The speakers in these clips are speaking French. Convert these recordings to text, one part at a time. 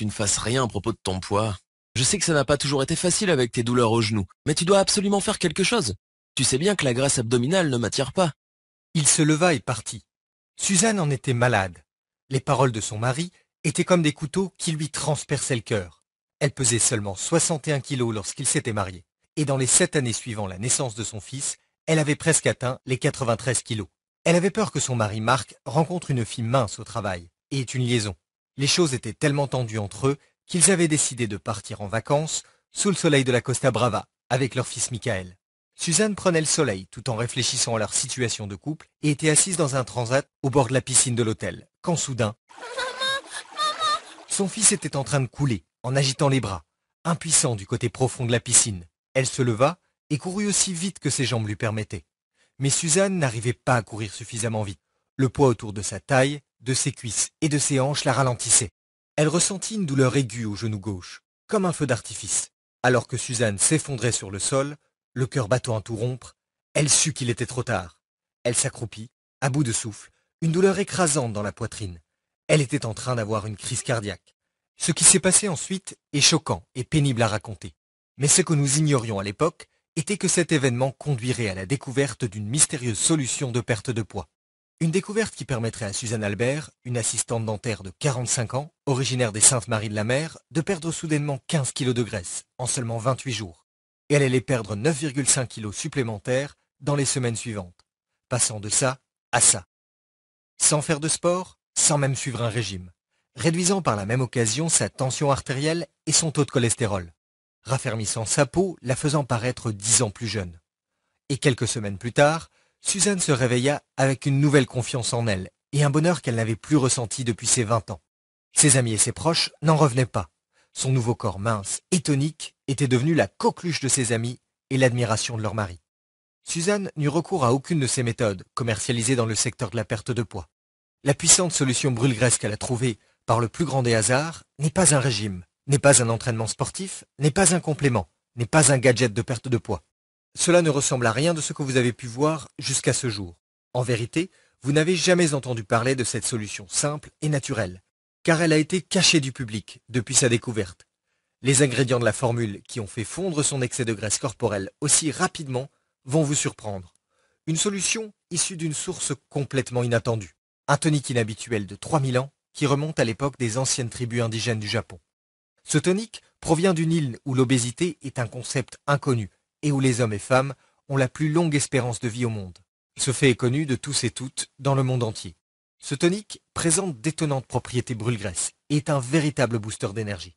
tu ne fasses rien à propos de ton poids. Je sais que ça n'a pas toujours été facile avec tes douleurs aux genoux, mais tu dois absolument faire quelque chose. Tu sais bien que la graisse abdominale ne m'attire pas. Il se leva et partit. Suzanne en était malade. Les paroles de son mari étaient comme des couteaux qui lui transperçaient le cœur. Elle pesait seulement 61 kilos lorsqu'il s'était marié. Et dans les sept années suivant la naissance de son fils, elle avait presque atteint les 93 kilos. Elle avait peur que son mari Marc rencontre une fille mince au travail et ait une liaison. Les choses étaient tellement tendues entre eux qu'ils avaient décidé de partir en vacances sous le soleil de la Costa Brava avec leur fils Michael. Suzanne prenait le soleil tout en réfléchissant à leur situation de couple et était assise dans un transat au bord de la piscine de l'hôtel, quand soudain, son fils était en train de couler, en agitant les bras, impuissant du côté profond de la piscine. Elle se leva et courut aussi vite que ses jambes lui permettaient. Mais Suzanne n'arrivait pas à courir suffisamment vite. Le poids autour de sa taille, de ses cuisses et de ses hanches la ralentissait. Elle ressentit une douleur aiguë au genou gauche, comme un feu d'artifice. Alors que Suzanne s'effondrait sur le sol, le cœur battant à tout rompre, elle sut qu'il était trop tard. Elle s'accroupit, à bout de souffle, une douleur écrasante dans la poitrine. Elle était en train d'avoir une crise cardiaque. Ce qui s'est passé ensuite est choquant et pénible à raconter. Mais ce que nous ignorions à l'époque était que cet événement conduirait à la découverte d'une mystérieuse solution de perte de poids. Une découverte qui permettrait à Suzanne Albert, une assistante dentaire de 45 ans, originaire des Saintes-Maries de la Mer, de perdre soudainement 15 kilos de graisse en seulement 28 jours. Et elle allait perdre 9,5 kilos supplémentaires dans les semaines suivantes, passant de ça à ça. Sans faire de sport, sans même suivre un régime, réduisant par la même occasion sa tension artérielle et son taux de cholestérol, raffermissant sa peau, la faisant paraître dix ans plus jeune. Et quelques semaines plus tard, Suzanne se réveilla avec une nouvelle confiance en elle et un bonheur qu'elle n'avait plus ressenti depuis ses vingt ans. Ses amis et ses proches n'en revenaient pas. Son nouveau corps mince et tonique était devenu la coqueluche de ses amis et l'admiration de leur mari. Suzanne n'eut recours à aucune de ces méthodes commercialisées dans le secteur de la perte de poids. La puissante solution brûle-graisse qu'elle a trouvée par le plus grand des hasards n'est pas un régime, n'est pas un entraînement sportif, n'est pas un complément, n'est pas un gadget de perte de poids. Cela ne ressemble à rien de ce que vous avez pu voir jusqu'à ce jour. En vérité, vous n'avez jamais entendu parler de cette solution simple et naturelle, car elle a été cachée du public depuis sa découverte. Les ingrédients de la formule qui ont fait fondre son excès de graisse corporelle aussi rapidement vont vous surprendre. Une solution issue d'une source complètement inattendue. Un tonique inhabituel de 3000 ans qui remonte à l'époque des anciennes tribus indigènes du Japon. Ce tonique provient d'une île où l'obésité est un concept inconnu et où les hommes et femmes ont la plus longue espérance de vie au monde. Ce fait est connu de tous et toutes dans le monde entier. Ce tonique présente d'étonnantes propriétés brûle-graisse et est un véritable booster d'énergie.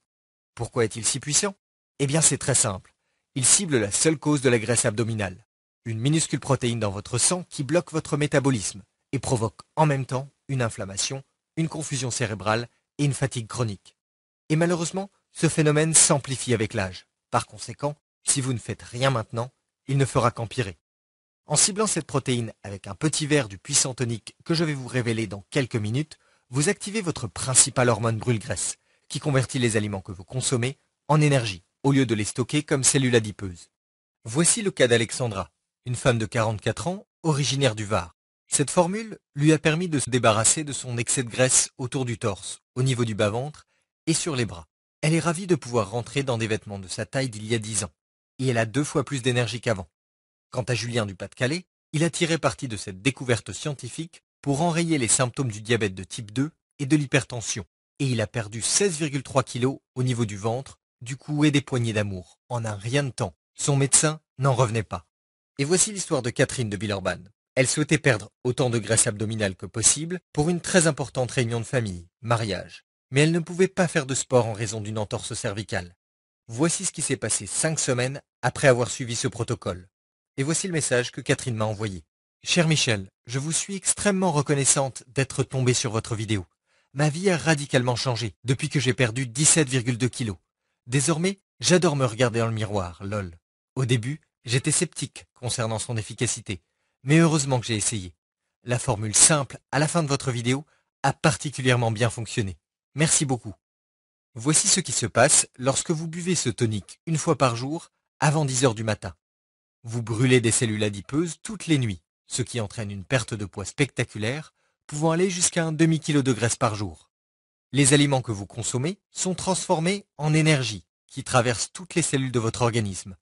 Pourquoi est-il si puissant? Eh bien c'est très simple. Il cible la seule cause de la graisse abdominale, une minuscule protéine dans votre sang qui bloque votre métabolisme et provoque en même temps une inflammation, une confusion cérébrale et une fatigue chronique. Et malheureusement, ce phénomène s'amplifie avec l'âge. Par conséquent, si vous ne faites rien maintenant, il ne fera qu'empirer. En ciblant cette protéine avec un petit verre du puissant tonique que je vais vous révéler dans quelques minutes, vous activez votre principale hormone brûle-graisse, qui convertit les aliments que vous consommez en énergie, au lieu de les stocker comme cellules adipeuses. Voici le cas d'Alexandra, une femme de 44 ans, originaire du Var. Cette formule lui a permis de se débarrasser de son excès de graisse autour du torse, au niveau du bas-ventre et sur les bras. Elle est ravie de pouvoir rentrer dans des vêtements de sa taille d'il y a dix ans et elle a deux fois plus d'énergie qu'avant. Quant à Julien du Pas-de-Calais, il a tiré parti de cette découverte scientifique pour enrayer les symptômes du diabète de type 2 et de l'hypertension, et il a perdu 16,3 kilos au niveau du ventre, du cou et des poignées d'amour, en un rien de temps. Son médecin n'en revenait pas. Et voici l'histoire de Catherine de Villeurbanne. Elle souhaitait perdre autant de graisse abdominale que possible pour une très importante réunion de famille, mariage. Mais elle ne pouvait pas faire de sport en raison d'une entorse cervicale. Voici ce qui s'est passé cinq semaines après avoir suivi ce protocole. Et voici le message que Catherine m'a envoyé. Cher Michel, je vous suis extrêmement reconnaissante d'être tombée sur votre vidéo. Ma vie a radicalement changé depuis que j'ai perdu 17,2 kilos. Désormais, j'adore me regarder dans le miroir, lol. Au début, j'étais sceptique concernant son efficacité, mais heureusement que j'ai essayé. La formule simple à la fin de votre vidéo a particulièrement bien fonctionné. Merci beaucoup. Voici ce qui se passe lorsque vous buvez ce tonique une fois par jour avant 10 heures du matin. Vous brûlez des cellules adipeuses toutes les nuits, ce qui entraîne une perte de poids spectaculaire, pouvant aller jusqu'à un demi-kilo de graisse par jour. Les aliments que vous consommez sont transformés en énergie qui traverse toutes les cellules de votre organisme.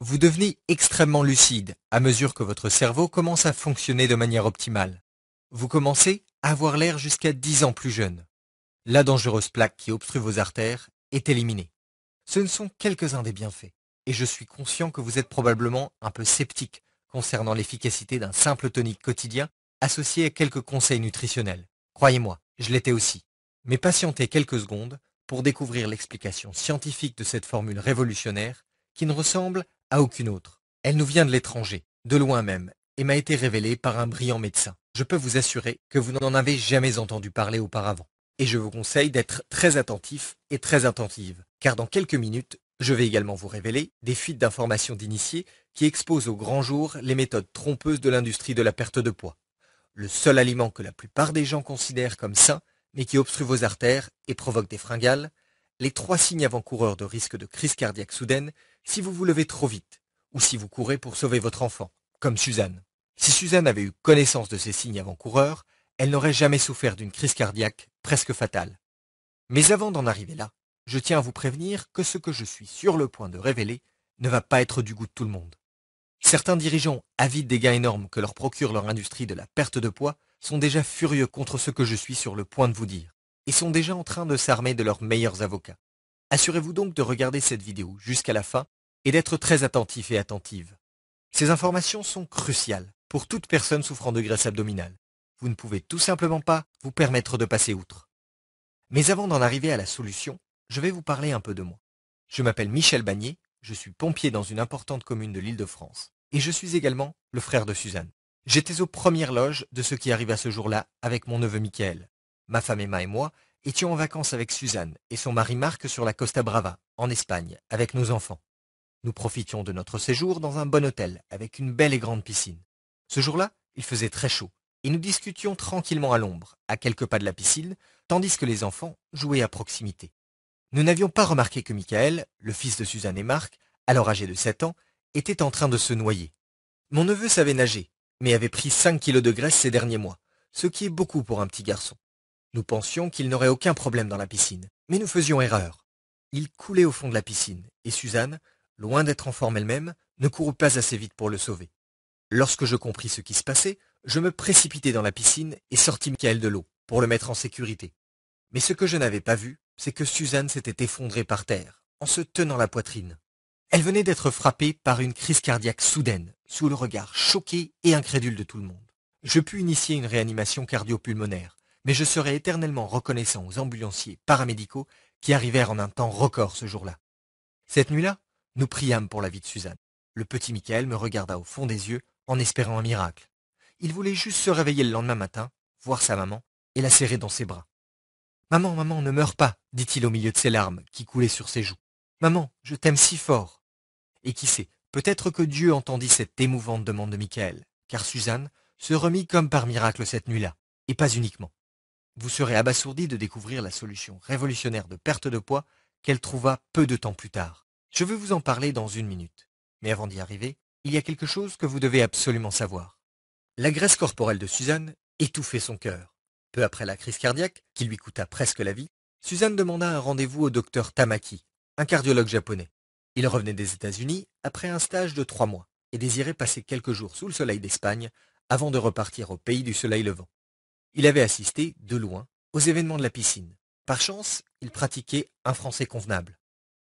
Vous devenez extrêmement lucide à mesure que votre cerveau commence à fonctionner de manière optimale. Vous commencez à avoir l'air jusqu'à 10 ans plus jeune. La dangereuse plaque qui obstrue vos artères est éliminée. Ce ne sont quelques-uns des bienfaits, et je suis conscient que vous êtes probablement un peu sceptique concernant l'efficacité d'un simple tonique quotidien associé à quelques conseils nutritionnels. Croyez-moi, je l'étais aussi. Mais patientez quelques secondes pour découvrir l'explication scientifique de cette formule révolutionnaire qui ne ressemble à aucune autre. Elle nous vient de l'étranger, de loin même, et m'a été révélée par un brillant médecin. Je peux vous assurer que vous n'en avez jamais entendu parler auparavant. Et je vous conseille d'être très attentif et très attentive, car dans quelques minutes, je vais également vous révéler des fuites d'informations d'initiés qui exposent au grand jour les méthodes trompeuses de l'industrie de la perte de poids. Le seul aliment que la plupart des gens considèrent comme sain, mais qui obstrue vos artères et provoque des fringales, les trois signes avant-coureurs de risque de crise cardiaque soudaine si vous vous levez trop vite, ou si vous courez pour sauver votre enfant, comme Suzanne. Si Suzanne avait eu connaissance de ces signes avant-coureurs, elle n'aurait jamais souffert d'une crise cardiaque presque fatale. Mais avant d'en arriver là, je tiens à vous prévenir que ce que je suis sur le point de révéler ne va pas être du goût de tout le monde. Certains dirigeants, avides des gains énormes que leur procure leur industrie de la perte de poids, sont déjà furieux contre ce que je suis sur le point de vous dire, et sont déjà en train de s'armer de leurs meilleurs avocats. Assurez-vous donc de regarder cette vidéo jusqu'à la fin et d'être très attentif et attentive. Ces informations sont cruciales pour toute personne souffrant de graisse abdominale. Vous ne pouvez tout simplement pas vous permettre de passer outre. Mais avant d'en arriver à la solution, je vais vous parler un peu de moi. Je m'appelle Michel Bagné, je suis pompier dans une importante commune de l'île de France, et je suis également le frère de Suzanne. J'étais aux premières loges de ce qui arriva ce jour-là avec mon neveu Michael. Ma femme Emma et moi étions en vacances avec Suzanne et son mari Marc sur la Costa Brava, en Espagne, avec nos enfants. Nous profitions de notre séjour dans un bon hôtel, avec une belle et grande piscine. Ce jour-là, il faisait très chaud, et nous discutions tranquillement à l'ombre, à quelques pas de la piscine, tandis que les enfants jouaient à proximité. Nous n'avions pas remarqué que Michael, le fils de Suzanne et Marc, alors âgé de sept ans, était en train de se noyer. Mon neveu savait nager, mais avait pris cinq kilos de graisse ces derniers mois, ce qui est beaucoup pour un petit garçon. Nous pensions qu'il n'aurait aucun problème dans la piscine, mais nous faisions erreur. Il coulait au fond de la piscine, et Suzanne, loin d'être en forme elle-même, ne courut pas assez vite pour le sauver. Lorsque je compris ce qui se passait, je me précipitai dans la piscine et sortis Michael de l'eau, pour le mettre en sécurité. Mais ce que je n'avais pas vu, c'est que Suzanne s'était effondrée par terre, en se tenant la poitrine. Elle venait d'être frappée par une crise cardiaque soudaine, sous le regard choqué et incrédule de tout le monde. Je pus initier une réanimation cardio-pulmonaire, mais je serai éternellement reconnaissant aux ambulanciers paramédicaux qui arrivèrent en un temps record ce jour-là. Cette nuit-là, nous priâmes pour la vie de Suzanne. Le petit Michael me regarda au fond des yeux en espérant un miracle. Il voulait juste se réveiller le lendemain matin, voir sa maman et la serrer dans ses bras. Maman, maman, ne meurs pas, dit-il au milieu de ses larmes qui coulaient sur ses joues. Maman, je t'aime si fort. Et qui sait, peut-être que Dieu entendit cette émouvante demande de Michael, car Suzanne se remit comme par miracle cette nuit-là, et pas uniquement vous serez abasourdi de découvrir la solution révolutionnaire de perte de poids qu'elle trouva peu de temps plus tard. Je vais vous en parler dans une minute. Mais avant d'y arriver, il y a quelque chose que vous devez absolument savoir. La graisse corporelle de Suzanne étouffait son cœur. Peu après la crise cardiaque, qui lui coûta presque la vie, Suzanne demanda un rendez-vous au docteur Tamaki, un cardiologue japonais. Il revenait des États-Unis après un stage de trois mois et désirait passer quelques jours sous le soleil d'Espagne avant de repartir au pays du soleil levant. Il avait assisté, de loin, aux événements de la piscine. Par chance, il pratiquait un français convenable.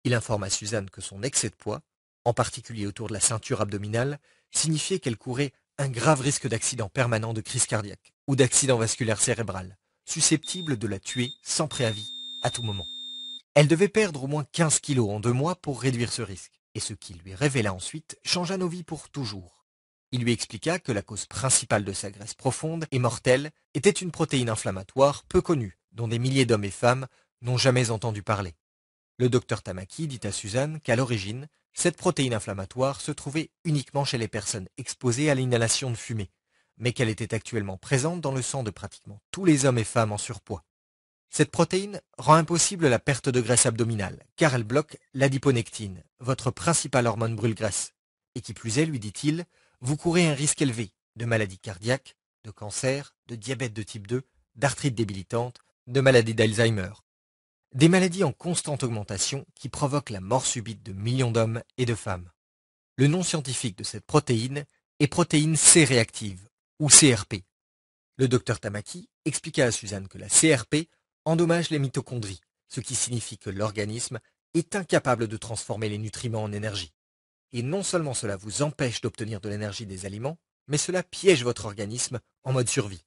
Il informa Suzanne que son excès de poids, en particulier autour de la ceinture abdominale, signifiait qu'elle courait un grave risque d'accident permanent de crise cardiaque ou d'accident vasculaire cérébral, susceptible de la tuer sans préavis, à tout moment. Elle devait perdre au moins 15 kilos en deux mois pour réduire ce risque, et ce qui lui révéla ensuite changea nos vies pour toujours. Il lui expliqua que la cause principale de sa graisse profonde et mortelle était une protéine inflammatoire peu connue, dont des milliers d'hommes et femmes n'ont jamais entendu parler. Le docteur Tamaki dit à Suzanne qu'à l'origine, cette protéine inflammatoire se trouvait uniquement chez les personnes exposées à l'inhalation de fumée, mais qu'elle était actuellement présente dans le sang de pratiquement tous les hommes et femmes en surpoids. Cette protéine rend impossible la perte de graisse abdominale, car elle bloque l'adiponectine, votre principale hormone brûle-graisse. Et qui plus est, lui dit-il, vous courez un risque élevé de maladies cardiaques, de cancer, de diabète de type 2, d'arthrite débilitante, de maladies d'Alzheimer. Des maladies en constante augmentation qui provoquent la mort subite de millions d'hommes et de femmes. Le nom scientifique de cette protéine est protéine C réactive, ou CRP. Le docteur Tamaki expliqua à Suzanne que la CRP endommage les mitochondries, ce qui signifie que l'organisme est incapable de transformer les nutriments en énergie. Et non seulement cela vous empêche d'obtenir de l'énergie des aliments, mais cela piège votre organisme en mode survie.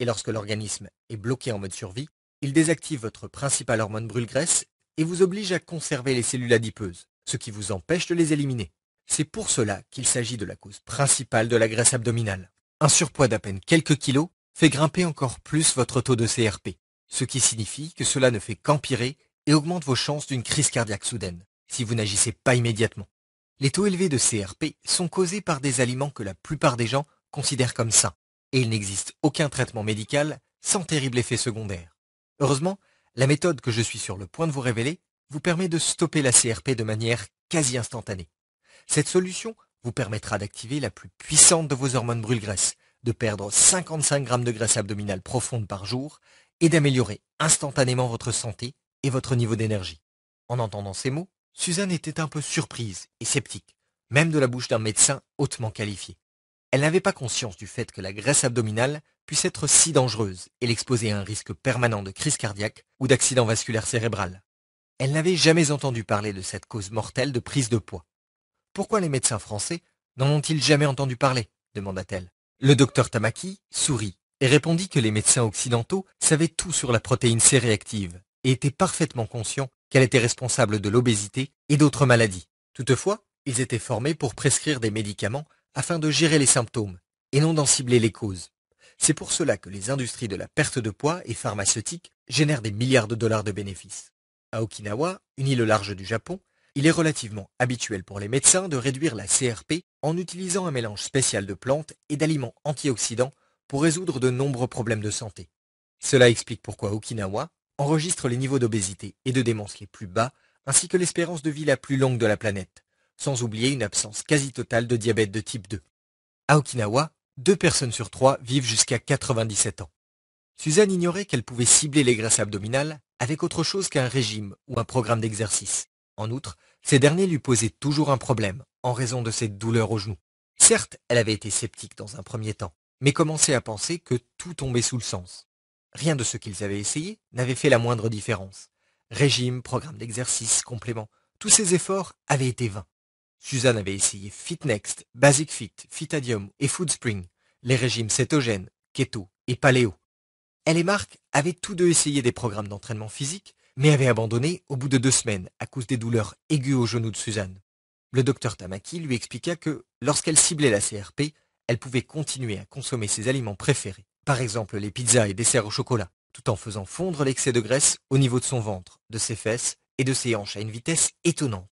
Et lorsque l'organisme est bloqué en mode survie, il désactive votre principale hormone brûle-graisse et vous oblige à conserver les cellules adipeuses, ce qui vous empêche de les éliminer. C'est pour cela qu'il s'agit de la cause principale de la graisse abdominale. Un surpoids d'à peine quelques kilos fait grimper encore plus votre taux de CRP, ce qui signifie que cela ne fait qu'empirer et augmente vos chances d'une crise cardiaque soudaine, si vous n'agissez pas immédiatement. Les taux élevés de CRP sont causés par des aliments que la plupart des gens considèrent comme sains, et il n'existe aucun traitement médical sans terrible effet secondaire. Heureusement, la méthode que je suis sur le point de vous révéler vous permet de stopper la CRP de manière quasi instantanée. Cette solution vous permettra d'activer la plus puissante de vos hormones brûle-graisse, de perdre 55 grammes de graisse abdominale profonde par jour et d'améliorer instantanément votre santé et votre niveau d'énergie. En entendant ces mots, Suzanne était un peu surprise et sceptique, même de la bouche d'un médecin hautement qualifié. Elle n'avait pas conscience du fait que la graisse abdominale puisse être si dangereuse et l'exposer à un risque permanent de crise cardiaque ou d'accident vasculaire cérébral. Elle n'avait jamais entendu parler de cette cause mortelle de prise de poids. Pourquoi les médecins français n'en ont-ils jamais entendu parler? demanda-t-elle. Le docteur Tamaki sourit et répondit que les médecins occidentaux savaient tout sur la protéine C réactive et étaient parfaitement conscients qu'elle était responsable de l'obésité et d'autres maladies. Toutefois, ils étaient formés pour prescrire des médicaments afin de gérer les symptômes et non d'en cibler les causes. C'est pour cela que les industries de la perte de poids et pharmaceutiques génèrent des milliards de dollars de bénéfices. À Okinawa, une île large du Japon, il est relativement habituel pour les médecins de réduire la CRP en utilisant un mélange spécial de plantes et d'aliments antioxydants pour résoudre de nombreux problèmes de santé. Cela explique pourquoi Okinawa enregistre les niveaux d'obésité et de démence les plus bas, ainsi que l'espérance de vie la plus longue de la planète, sans oublier une absence quasi totale de diabète de type 2. À Okinawa, deux personnes sur trois vivent jusqu'à 97 ans. Suzanne ignorait qu'elle pouvait cibler les graisses abdominales avec autre chose qu'un régime ou un programme d'exercice. En outre, ces derniers lui posaient toujours un problème, en raison de ses douleurs au genou. Certes, elle avait été sceptique dans un premier temps, mais commençait à penser que tout tombait sous le sens. Rien de ce qu'ils avaient essayé n'avait fait la moindre différence. Régime, programme d'exercice, complément, tous ces efforts avaient été vains. Suzanne avait essayé FitNext, Basic Fit, Fitadium et Foodspring, les régimes cétogènes, keto et paléo. Elle et Marc avaient tous deux essayé des programmes d'entraînement physique, mais avait abandonné au bout de deux semaines à cause des douleurs aiguës au genou de Suzanne. Le docteur Tamaki lui expliqua que, lorsqu'elle ciblait la CRP, elle pouvait continuer à consommer ses aliments préférés, par exemple les pizzas et desserts au chocolat, tout en faisant fondre l'excès de graisse au niveau de son ventre, de ses fesses et de ses hanches à une vitesse étonnante.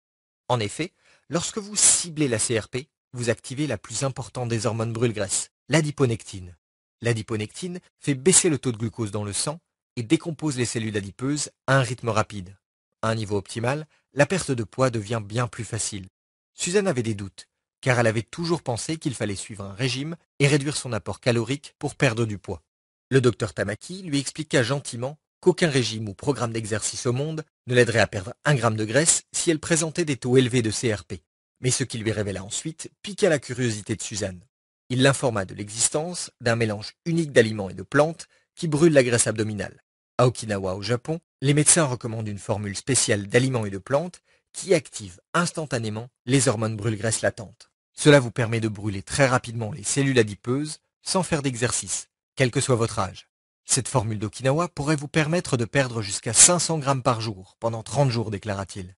En effet, lorsque vous ciblez la CRP, vous activez la plus importante des hormones brûle-graisse, l'adiponectine. L'adiponectine fait baisser le taux de glucose dans le sang et décompose les cellules adipeuses à un rythme rapide. À un niveau optimal, la perte de poids devient bien plus facile. Suzanne avait des doutes, car elle avait toujours pensé qu'il fallait suivre un régime et réduire son apport calorique pour perdre du poids. Le docteur Tamaki lui expliqua gentiment qu'aucun régime ou programme d'exercice au monde ne l'aiderait à perdre un gramme de graisse si elle présentait des taux élevés de CRP. Mais ce qui lui révéla ensuite piqua la curiosité de Suzanne. Il l'informa de l'existence d'un mélange unique d'aliments et de plantes qui brûle la graisse abdominale. À Okinawa, au Japon, les médecins recommandent une formule spéciale d'aliments et de plantes qui active instantanément les hormones brûle-graisse latentes. Cela vous permet de brûler très rapidement les cellules adipeuses sans faire d'exercice, quel que soit votre âge. Cette formule d'Okinawa pourrait vous permettre de perdre jusqu'à 500 grammes par jour pendant 30 jours, déclara-t-il.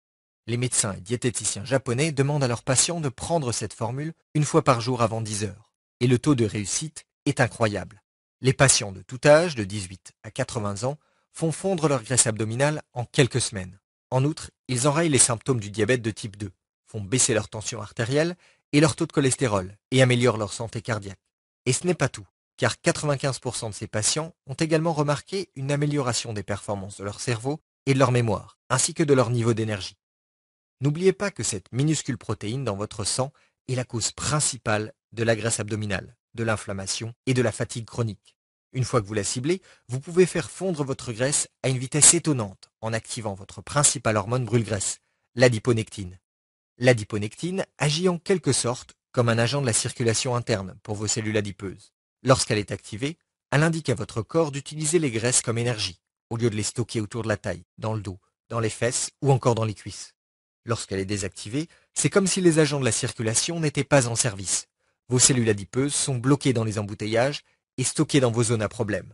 Les médecins et diététiciens japonais demandent à leurs patients de prendre cette formule une fois par jour avant 10 heures. Et le taux de réussite est incroyable. Les patients de tout âge, de 18 à 80 ans, font fondre leur graisse abdominale en quelques semaines. En outre, ils enrayent les symptômes du diabète de type 2, font baisser leur tension artérielle et leur taux de cholestérol et améliorent leur santé cardiaque. Et ce n'est pas tout, car 95% de ces patients ont également remarqué une amélioration des performances de leur cerveau et de leur mémoire, ainsi que de leur niveau d'énergie. N'oubliez pas que cette minuscule protéine dans votre sang est la cause principale de la graisse abdominale de l'inflammation et de la fatigue chronique. Une fois que vous la ciblez, vous pouvez faire fondre votre graisse à une vitesse étonnante en activant votre principale hormone brûle-graisse, l'adiponectine. L'adiponectine agit en quelque sorte comme un agent de la circulation interne pour vos cellules adipeuses. Lorsqu'elle est activée, elle indique à votre corps d'utiliser les graisses comme énergie, au lieu de les stocker autour de la taille, dans le dos, dans les fesses ou encore dans les cuisses. Lorsqu'elle est désactivée, c'est comme si les agents de la circulation n'étaient pas en service. Vos cellules adipeuses sont bloquées dans les embouteillages et stockées dans vos zones à problème.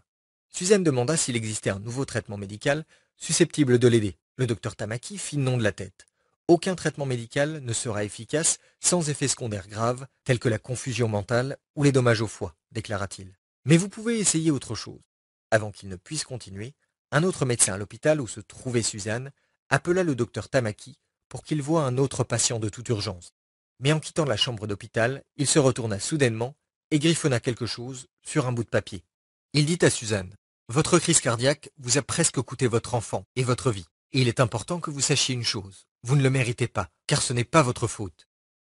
Suzanne demanda s'il existait un nouveau traitement médical susceptible de l'aider. Le docteur Tamaki fit non de la tête. Aucun traitement médical ne sera efficace sans effets secondaires graves tels que la confusion mentale ou les dommages au foie, déclara-t-il. Mais vous pouvez essayer autre chose. Avant qu'il ne puisse continuer, un autre médecin à l'hôpital où se trouvait Suzanne appela le docteur Tamaki pour qu'il voie un autre patient de toute urgence. Mais en quittant la chambre d'hôpital, il se retourna soudainement et griffonna quelque chose sur un bout de papier. Il dit à Suzanne, Votre crise cardiaque vous a presque coûté votre enfant et votre vie. Et il est important que vous sachiez une chose. Vous ne le méritez pas, car ce n'est pas votre faute.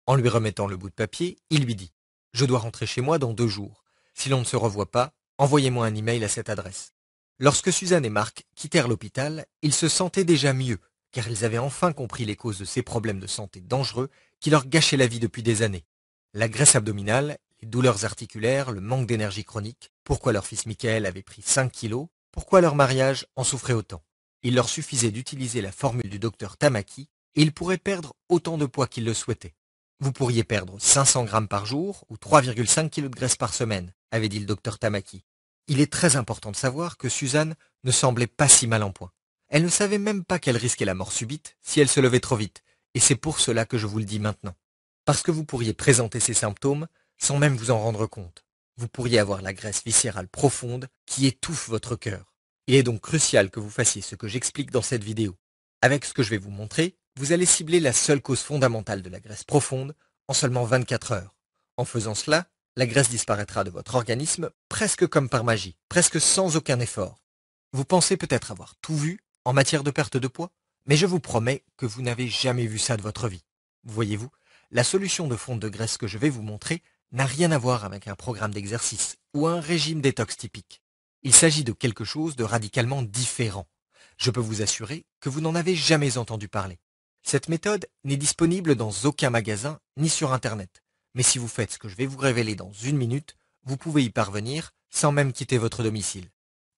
En lui remettant le bout de papier, il lui dit, Je dois rentrer chez moi dans deux jours. Si l'on ne se revoit pas, envoyez-moi un email à cette adresse. Lorsque Suzanne et Marc quittèrent l'hôpital, ils se sentaient déjà mieux, car ils avaient enfin compris les causes de ces problèmes de santé dangereux qui leur gâchaient la vie depuis des années. La graisse abdominale, les douleurs articulaires, le manque d'énergie chronique, pourquoi leur fils Michael avait pris 5 kilos, pourquoi leur mariage en souffrait autant. Il leur suffisait d'utiliser la formule du docteur Tamaki et ils pourraient perdre autant de poids qu'ils le souhaitaient. Vous pourriez perdre 500 grammes par jour ou 3,5 kilos de graisse par semaine, avait dit le docteur Tamaki. Il est très important de savoir que Suzanne ne semblait pas si mal en point. Elle ne savait même pas qu'elle risquait la mort subite si elle se levait trop vite, et c'est pour cela que je vous le dis maintenant. Parce que vous pourriez présenter ces symptômes sans même vous en rendre compte. Vous pourriez avoir la graisse viscérale profonde qui étouffe votre cœur. Il est donc crucial que vous fassiez ce que j'explique dans cette vidéo. Avec ce que je vais vous montrer, vous allez cibler la seule cause fondamentale de la graisse profonde en seulement 24 heures. En faisant cela, la graisse disparaîtra de votre organisme presque comme par magie, presque sans aucun effort. Vous pensez peut-être avoir tout vu en matière de perte de poids, mais je vous promets que vous n'avez jamais vu ça de votre vie. Voyez-vous, la solution de fonte de graisse que je vais vous montrer n'a rien à voir avec un programme d'exercice ou un régime détox typique. Il s'agit de quelque chose de radicalement différent. Je peux vous assurer que vous n'en avez jamais entendu parler. Cette méthode n'est disponible dans aucun magasin ni sur Internet. Mais si vous faites ce que je vais vous révéler dans une minute, vous pouvez y parvenir sans même quitter votre domicile.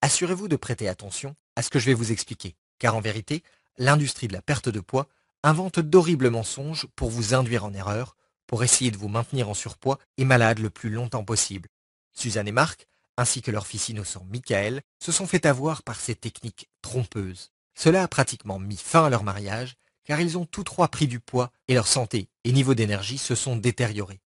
Assurez-vous de prêter attention à ce que je vais vous expliquer, car en vérité, l'industrie de la perte de poids invente d'horribles mensonges pour vous induire en erreur, pour essayer de vous maintenir en surpoids et malade le plus longtemps possible. Suzanne et Marc, ainsi que leur fils innocent Michael, se sont fait avoir par ces techniques trompeuses. Cela a pratiquement mis fin à leur mariage, car ils ont tous trois pris du poids et leur santé et niveau d'énergie se sont détériorés.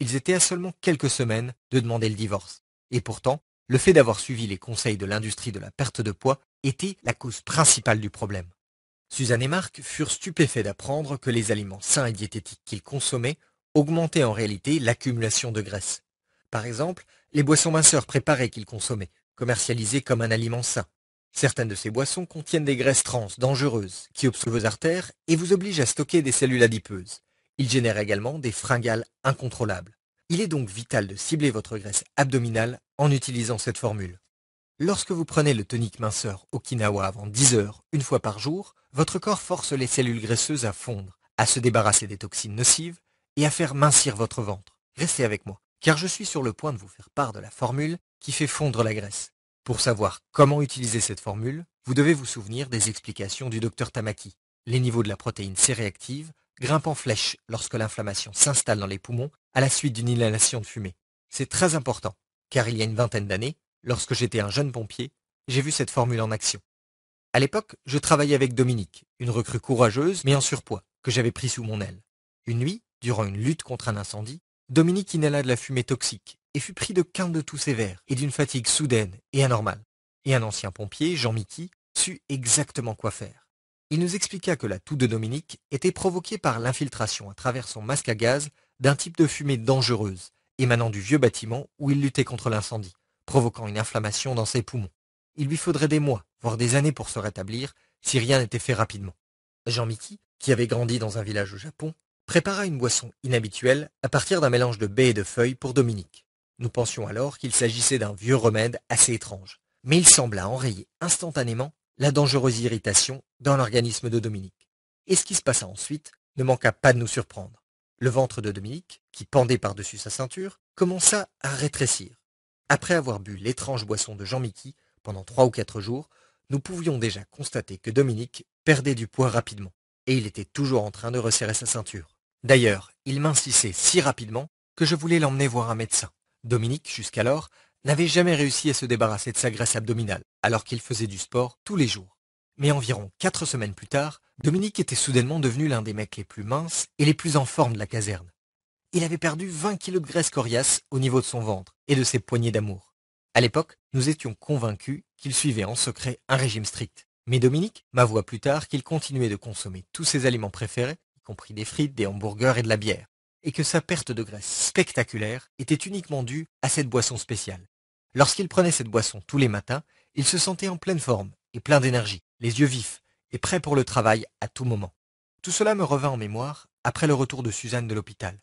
Ils étaient à seulement quelques semaines de demander le divorce. Et pourtant, le fait d'avoir suivi les conseils de l'industrie de la perte de poids était la cause principale du problème. Suzanne et Marc furent stupéfaits d'apprendre que les aliments sains et diététiques qu'ils consommaient augmentaient en réalité l'accumulation de graisse. Par exemple, les boissons minceurs préparées qu'ils consommaient, commercialisées comme un aliment sain. Certaines de ces boissons contiennent des graisses trans dangereuses qui obstruent vos artères et vous obligent à stocker des cellules adipeuses. Ils génèrent également des fringales incontrôlables. Il est donc vital de cibler votre graisse abdominale en utilisant cette formule. Lorsque vous prenez le tonique minceur Okinawa avant 10 heures, une fois par jour, votre corps force les cellules graisseuses à fondre, à se débarrasser des toxines nocives et à faire mincir votre ventre. Restez avec moi, car je suis sur le point de vous faire part de la formule qui fait fondre la graisse. Pour savoir comment utiliser cette formule, vous devez vous souvenir des explications du docteur Tamaki. Les niveaux de la protéine C-réactive grimpent en flèche lorsque l'inflammation s'installe dans les poumons à la suite d'une inhalation de fumée. C'est très important, car il y a une vingtaine d'années, lorsque j'étais un jeune pompier, j'ai vu cette formule en action. À l'époque, je travaillais avec Dominique, une recrue courageuse mais en surpoids, que j'avais pris sous mon aile. Une nuit, durant une lutte contre un incendie, Dominique inhala de la fumée toxique et fut pris de quinte de toux sévère et d'une fatigue soudaine et anormale. Et un ancien pompier, Jean Mickey, sut exactement quoi faire. Il nous expliqua que la toux de Dominique était provoquée par l'infiltration à travers son masque à gaz d'un type de fumée dangereuse, émanant du vieux bâtiment où il luttait contre l'incendie, provoquant une inflammation dans ses poumons. Il lui faudrait des mois, voire des années pour se rétablir, si rien n'était fait rapidement. Jean Mickey, qui avait grandi dans un village au Japon, prépara une boisson inhabituelle à partir d'un mélange de baies et de feuilles pour Dominique. Nous pensions alors qu'il s'agissait d'un vieux remède assez étrange, mais il sembla enrayer instantanément la dangereuse irritation dans l'organisme de Dominique. Et ce qui se passa ensuite ne manqua pas de nous surprendre. Le ventre de Dominique, qui pendait par-dessus sa ceinture, commença à rétrécir. Après avoir bu l'étrange boisson de Jean-Mickey pendant trois ou quatre jours, nous pouvions déjà constater que Dominique perdait du poids rapidement, et il était toujours en train de resserrer sa ceinture. D'ailleurs, il mincissait si rapidement que je voulais l'emmener voir un médecin. Dominique, jusqu'alors, n'avait jamais réussi à se débarrasser de sa graisse abdominale, alors qu'il faisait du sport tous les jours. Mais environ quatre semaines plus tard, Dominique était soudainement devenu l'un des mecs les plus minces et les plus en forme de la caserne. Il avait perdu 20 kilos de graisse coriace au niveau de son ventre et de ses poignées d'amour. À l'époque, nous étions convaincus qu'il suivait en secret un régime strict. Mais Dominique m'avoua plus tard qu'il continuait de consommer tous ses aliments préférés, compris des frites, des hamburgers et de la bière, et que sa perte de graisse spectaculaire était uniquement due à cette boisson spéciale. Lorsqu'il prenait cette boisson tous les matins, il se sentait en pleine forme et plein d'énergie, les yeux vifs et prêt pour le travail à tout moment. Tout cela me revint en mémoire après le retour de Suzanne de l'hôpital.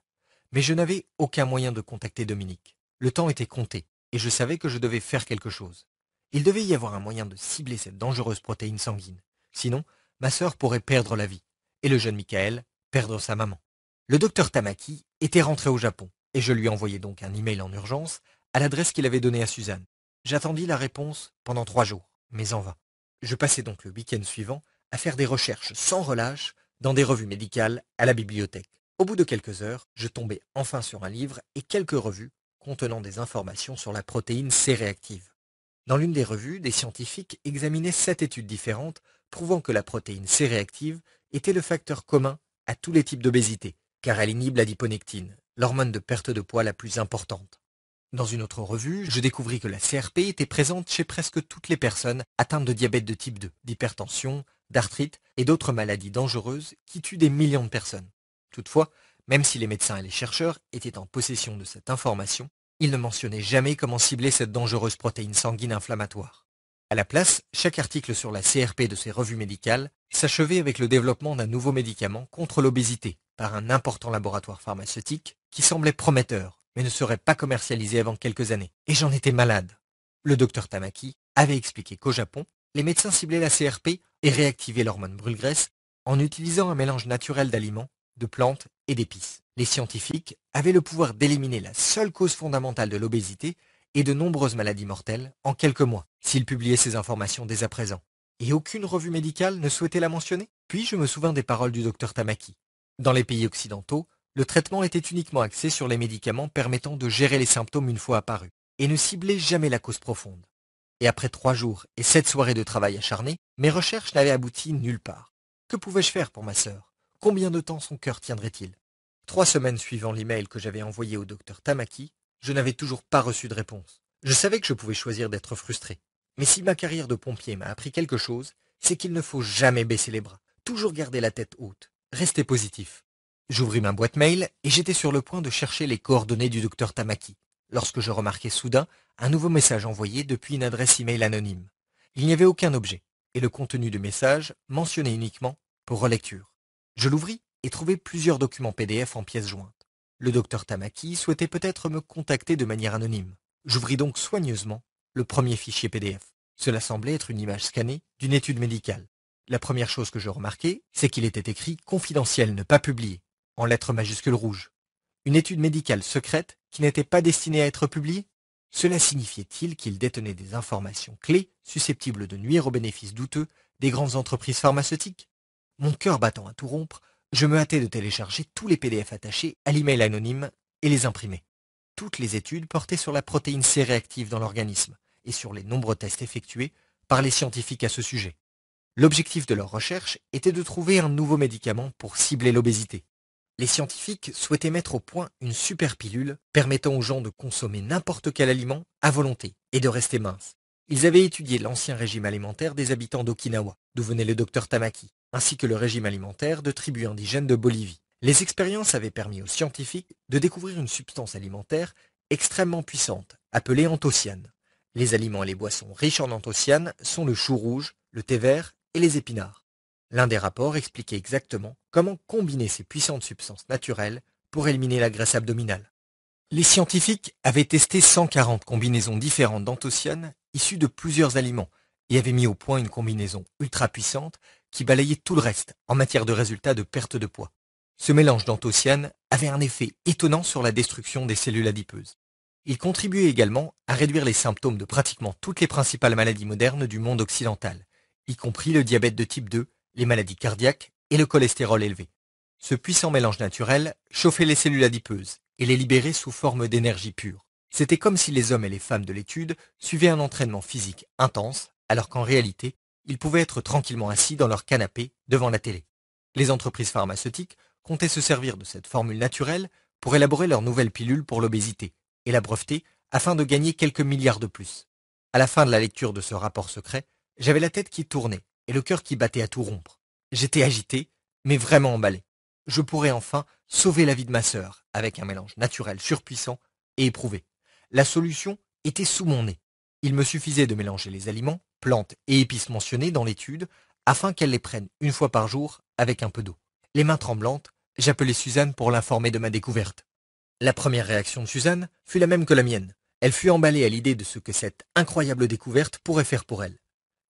Mais je n'avais aucun moyen de contacter Dominique. Le temps était compté, et je savais que je devais faire quelque chose. Il devait y avoir un moyen de cibler cette dangereuse protéine sanguine. Sinon, ma sœur pourrait perdre la vie, et le jeune Michael perdre sa maman. Le docteur Tamaki était rentré au Japon, et je lui envoyai donc un email en urgence à l'adresse qu'il avait donnée à Suzanne. J'attendis la réponse pendant trois jours, mais en vain. Je passai donc le week-end suivant à faire des recherches sans relâche dans des revues médicales à la bibliothèque. Au bout de quelques heures, je tombai enfin sur un livre et quelques revues contenant des informations sur la protéine C-réactive. Dans l'une des revues, des scientifiques examinaient sept études différentes prouvant que la protéine C-réactive était le facteur commun à tous les types d'obésité, car elle inhibe l'adiponectine, l'hormone de perte de poids la plus importante. Dans une autre revue, je découvris que la CRP était présente chez presque toutes les personnes atteintes de diabète de type 2, d'hypertension, d'arthrite et d'autres maladies dangereuses qui tuent des millions de personnes. Toutefois, même si les médecins et les chercheurs étaient en possession de cette information, ils ne mentionnaient jamais comment cibler cette dangereuse protéine sanguine inflammatoire. À la place, chaque article sur la CRP de ces revues médicales s'achevait avec le développement d'un nouveau médicament contre l'obésité par un important laboratoire pharmaceutique qui semblait prometteur, mais ne serait pas commercialisé avant quelques années. Et j'en étais malade. Le docteur Tamaki avait expliqué qu'au Japon, les médecins ciblaient la CRP et réactivaient l'hormone brûle-graisse en utilisant un mélange naturel d'aliments de plantes et d'épices. Les scientifiques avaient le pouvoir d'éliminer la seule cause fondamentale de l'obésité et de nombreuses maladies mortelles en quelques mois, s'ils publiaient ces informations dès à présent. Et aucune revue médicale ne souhaitait la mentionner? Puis je me souvins des paroles du docteur Tamaki. Dans les pays occidentaux, le traitement était uniquement axé sur les médicaments permettant de gérer les symptômes une fois apparus, et ne ciblait jamais la cause profonde. Et après trois jours et sept soirées de travail acharné, mes recherches n'avaient abouti nulle part. Que pouvais-je faire pour ma sœur? Combien de temps son cœur tiendrait-il? Trois semaines suivant l'email que j'avais envoyé au docteur Tamaki, je n'avais toujours pas reçu de réponse. Je savais que je pouvais choisir d'être frustré. Mais si ma carrière de pompier m'a appris quelque chose, c'est qu'il ne faut jamais baisser les bras, toujours garder la tête haute, rester positif. J'ouvris ma boîte mail et j'étais sur le point de chercher les coordonnées du docteur Tamaki, lorsque je remarquai soudain un nouveau message envoyé depuis une adresse email anonyme. Il n'y avait aucun objet, et le contenu du message mentionnait uniquement pour relecture. Je l'ouvris et trouvai plusieurs documents PDF en pièces jointes. Le docteur Tamaki souhaitait peut-être me contacter de manière anonyme. J'ouvris donc soigneusement le premier fichier PDF. Cela semblait être une image scannée d'une étude médicale. La première chose que je remarquai, c'est qu'il était écrit confidentiel, ne pas publié, en lettres majuscules rouges. Une étude médicale secrète qui n'était pas destinée à être publiée? Cela signifiait-il qu'il détenait des informations clés susceptibles de nuire aux bénéfices douteux des grandes entreprises pharmaceutiques? Mon cœur battant à tout rompre, je me hâtais de télécharger tous les PDF attachés à l'email anonyme et les imprimer. Toutes les études portaient sur la protéine C réactive dans l'organisme et sur les nombreux tests effectués par les scientifiques à ce sujet. L'objectif de leur recherche était de trouver un nouveau médicament pour cibler l'obésité. Les scientifiques souhaitaient mettre au point une super pilule permettant aux gens de consommer n'importe quel aliment à volonté et de rester minces. Ils avaient étudié l'ancien régime alimentaire des habitants d'Okinawa, d'où venait le docteur Tamaki, ainsi que le régime alimentaire de tribus indigènes de Bolivie. Les expériences avaient permis aux scientifiques de découvrir une substance alimentaire extrêmement puissante, appelée anthocyanne. Les aliments et les boissons riches en anthocyanes sont le chou rouge, le thé vert et les épinards. L'un des rapports expliquait exactement comment combiner ces puissantes substances naturelles pour éliminer la graisse abdominale. Les scientifiques avaient testé 140 combinaisons différentes d'anthocyanes issues de plusieurs aliments et avaient mis au point une combinaison ultra puissante qui balayait tout le reste en matière de résultats de perte de poids. Ce mélange d'anthocyanes avait un effet étonnant sur la destruction des cellules adipeuses. Il contribuait également à réduire les symptômes de pratiquement toutes les principales maladies modernes du monde occidental, y compris le diabète de type 2, les maladies cardiaques et le cholestérol élevé. Ce puissant mélange naturel chauffait les cellules adipeuses et les libérer sous forme d'énergie pure. C'était comme si les hommes et les femmes de l'étude suivaient un entraînement physique intense, alors qu'en réalité, ils pouvaient être tranquillement assis dans leur canapé devant la télé. Les entreprises pharmaceutiques comptaient se servir de cette formule naturelle pour élaborer leur nouvelle pilule pour l'obésité et la breveter afin de gagner quelques milliards de plus. À la fin de la lecture de ce rapport secret, j'avais la tête qui tournait et le cœur qui battait à tout rompre. J'étais agité, mais vraiment emballé. Je pourrais enfin sauver la vie de ma sœur avec un mélange naturel surpuissant et éprouvé. La solution était sous mon nez. Il me suffisait de mélanger les aliments, plantes et épices mentionnés dans l'étude afin qu'elle les prenne une fois par jour avec un peu d'eau. Les mains tremblantes, j'appelai Suzanne pour l'informer de ma découverte. La première réaction de Suzanne fut la même que la mienne. Elle fut emballée à l'idée de ce que cette incroyable découverte pourrait faire pour elle.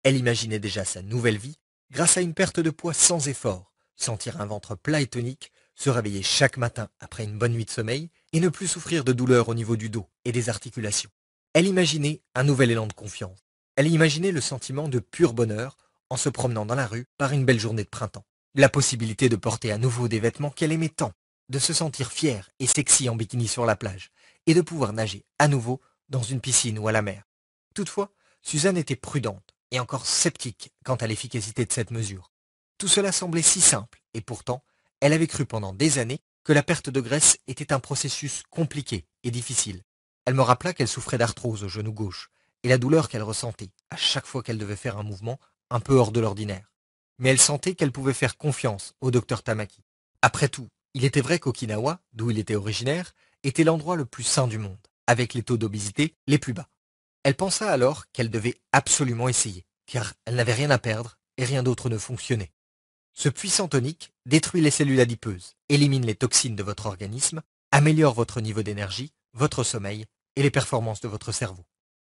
Elle imaginait déjà sa nouvelle vie grâce à une perte de poids sans effort, sentir un ventre plat et tonique, se réveiller chaque matin après une bonne nuit de sommeil et ne plus souffrir de douleurs au niveau du dos et des articulations. Elle imaginait un nouvel élan de confiance. Elle imaginait le sentiment de pur bonheur en se promenant dans la rue par une belle journée de printemps. La possibilité de porter à nouveau des vêtements qu'elle aimait tant, de se sentir fière et sexy en bikini sur la plage, et de pouvoir nager à nouveau dans une piscine ou à la mer. Toutefois, Suzanne était prudente et encore sceptique quant à l'efficacité de cette mesure. Tout cela semblait si simple, et pourtant, elle avait cru pendant des années que la perte de graisse était un processus compliqué et difficile. Elle me rappela qu'elle souffrait d'arthrose au genou gauche et la douleur qu'elle ressentait à chaque fois qu'elle devait faire un mouvement un peu hors de l'ordinaire. Mais elle sentait qu'elle pouvait faire confiance au docteur Tamaki. Après tout, il était vrai qu'Okinawa, d'où il était originaire, était l'endroit le plus sain du monde, avec les taux d'obésité les plus bas. Elle pensa alors qu'elle devait absolument essayer, car elle n'avait rien à perdre et rien d'autre ne fonctionnait. Ce puissant tonique détruit les cellules adipeuses, élimine les toxines de votre organisme, améliore votre niveau d'énergie, votre sommeil et les performances de votre cerveau.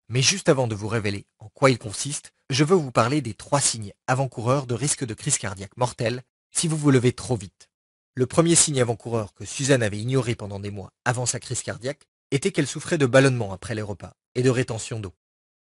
Mais juste avant de vous révéler en quoi il consiste, je veux vous parler des trois signes avant-coureurs de risque de crise cardiaque mortelle si vous vous levez trop vite. Le premier signe avant-coureur que Suzanne avait ignoré pendant des mois avant sa crise cardiaque était qu'elle souffrait de ballonnement après les repas et de rétention d'eau.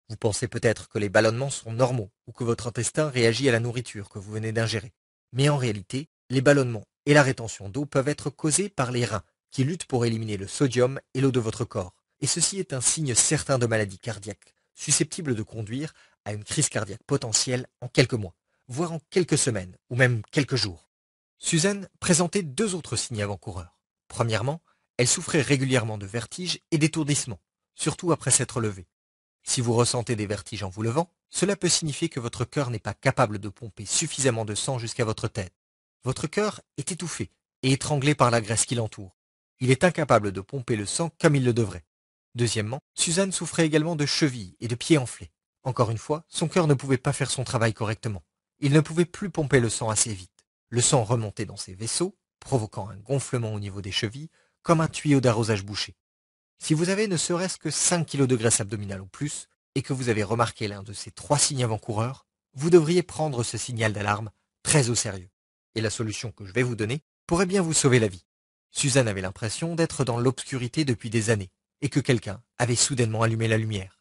Vous pensez peut-être que les ballonnements sont normaux ou que votre intestin réagit à la nourriture que vous venez d'ingérer. Mais en réalité, les ballonnements et la rétention d'eau peuvent être causés par les reins, qui luttent pour éliminer le sodium et l'eau de votre corps. Et ceci est un signe certain de maladie cardiaque, susceptible de conduire à une crise cardiaque potentielle en quelques mois, voire en quelques semaines, ou même quelques jours. Suzanne présentait deux autres signes avant-coureurs. Premièrement, elle souffrait régulièrement de vertiges et d'étourdissements, surtout après s'être levée. Si vous ressentez des vertiges en vous levant, cela peut signifier que votre cœur n'est pas capable de pomper suffisamment de sang jusqu'à votre tête. Votre cœur est étouffé et étranglé par la graisse qui l'entoure. Il est incapable de pomper le sang comme il le devrait. Deuxièmement, Suzanne souffrait également de chevilles et de pieds enflés. Encore une fois, son cœur ne pouvait pas faire son travail correctement. Il ne pouvait plus pomper le sang assez vite. Le sang remontait dans ses vaisseaux, provoquant un gonflement au niveau des chevilles, comme un tuyau d'arrosage bouché. Si vous avez ne serait-ce que 5 kg de graisse abdominale ou plus, et que vous avez remarqué l'un de ces trois signes avant-coureurs, vous devriez prendre ce signal d'alarme très au sérieux. Et la solution que je vais vous donner pourrait bien vous sauver la vie. Suzanne avait l'impression d'être dans l'obscurité depuis des années, et que quelqu'un avait soudainement allumé la lumière.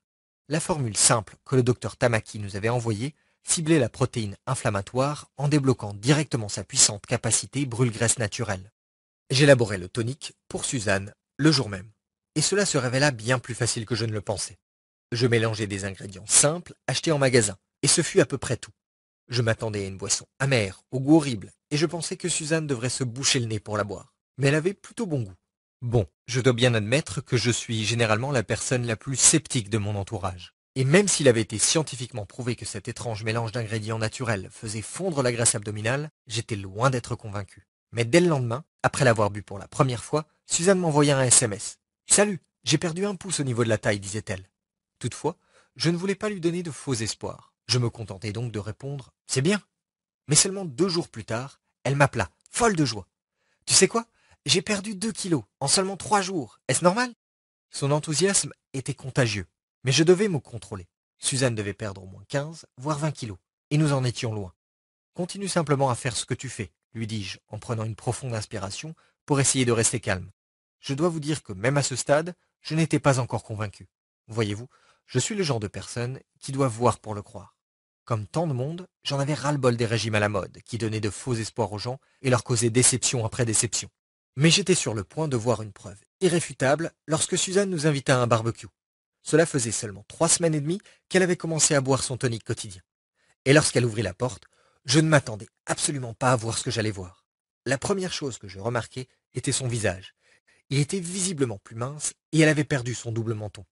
La formule simple que le docteur Tamaki nous avait envoyée ciblait la protéine inflammatoire en débloquant directement sa puissante capacité brûle-graisse naturelle. J'élaborais le tonique pour Suzanne le jour même, et cela se révéla bien plus facile que je ne le pensais. Je mélangeai des ingrédients simples achetés en magasin, et ce fut à peu près tout. Je m'attendais à une boisson amère, au goût horrible, et je pensais que Suzanne devrait se boucher le nez pour la boire. Mais elle avait plutôt bon goût. Bon, je dois bien admettre que je suis généralement la personne la plus sceptique de mon entourage. Et même s'il avait été scientifiquement prouvé que cet étrange mélange d'ingrédients naturels faisait fondre la graisse abdominale, j'étais loin d'être convaincu. Mais dès le lendemain, après l'avoir bu pour la première fois, Suzanne m'envoya un SMS. Salut, j'ai perdu un pouce au niveau de la taille, disait-elle. Toutefois, je ne voulais pas lui donner de faux espoirs. Je me contentai donc de répondre C'est bien. Mais seulement deux jours plus tard, elle m'appela, folle de joie. Tu sais quoi? J'ai perdu 2 kilos en seulement 3 jours. Est-ce normal? Son enthousiasme était contagieux, mais je devais me contrôler. Suzanne devait perdre au moins 15, voire 20 kilos, et nous en étions loin. Continue simplement à faire ce que tu fais, lui dis-je en prenant une profonde inspiration pour essayer de rester calme. Je dois vous dire que même à ce stade, je n'étais pas encore convaincu. Voyez-vous, je suis le genre de personne qui doit voir pour le croire. Comme tant de monde, j'en avais ras-le-bol des régimes à la mode, qui donnaient de faux espoirs aux gens et leur causaient déception après déception. Mais j'étais sur le point de voir une preuve irréfutable lorsque Suzanne nous invita à un barbecue. Cela faisait seulement trois semaines et demie qu'elle avait commencé à boire son tonique quotidien. Et lorsqu'elle ouvrit la porte, je ne m'attendais absolument pas à voir ce que j'allais voir. La première chose que je remarquai était son visage. Il était visiblement plus mince et elle avait perdu son double menton.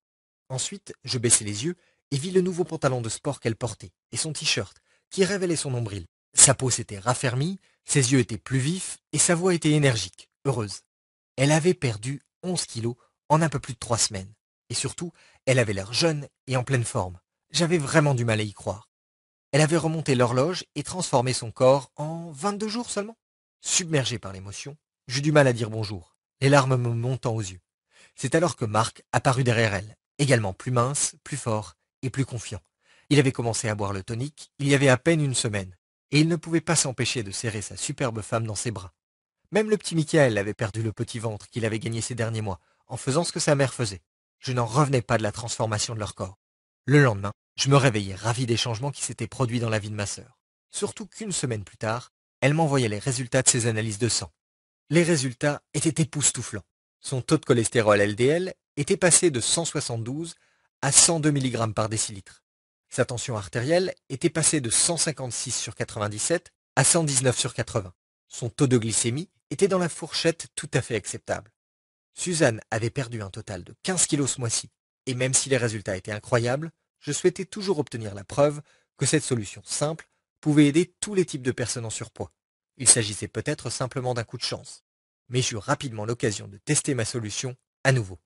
Ensuite, je baissai les yeux et vis le nouveau pantalon de sport qu'elle portait et son t-shirt qui révélait son nombril. Sa peau s'était raffermie, ses yeux étaient plus vifs et sa voix était énergique, heureuse. Elle avait perdu onze kilos en un peu plus de trois semaines. Et surtout, elle avait l'air jeune et en pleine forme. J'avais vraiment du mal à y croire. Elle avait remonté l'horloge et transformé son corps en 22 jours seulement. Submergé par l'émotion, j'eus du mal à dire bonjour, les larmes me montant aux yeux. C'est alors que Marc apparut derrière elle, également plus mince, plus fort et plus confiant. Il avait commencé à boire le tonique il y avait à peine une semaine, et il ne pouvait pas s'empêcher de serrer sa superbe femme dans ses bras. Même le petit Michael avait perdu le petit ventre qu'il avait gagné ces derniers mois, en faisant ce que sa mère faisait. Je n'en revenais pas de la transformation de leur corps. Le lendemain, je me réveillais ravi des changements qui s'étaient produits dans la vie de ma sœur. Surtout qu'une semaine plus tard, elle m'envoyait les résultats de ses analyses de sang. Les résultats étaient époustouflants. Son taux de cholestérol LDL était passé de 172 à 102 mg par décilitre. Sa tension artérielle était passée de 156 sur 97 à 119 sur 80. Son taux de glycémie était dans la fourchette tout à fait acceptable. Suzanne avait perdu un total de 15 kilos ce mois-ci, et même si les résultats étaient incroyables, je souhaitais toujours obtenir la preuve que cette solution simple pouvait aider tous les types de personnes en surpoids. Il s'agissait peut-être simplement d'un coup de chance. Mais j'eus rapidement l'occasion de tester ma solution à nouveau.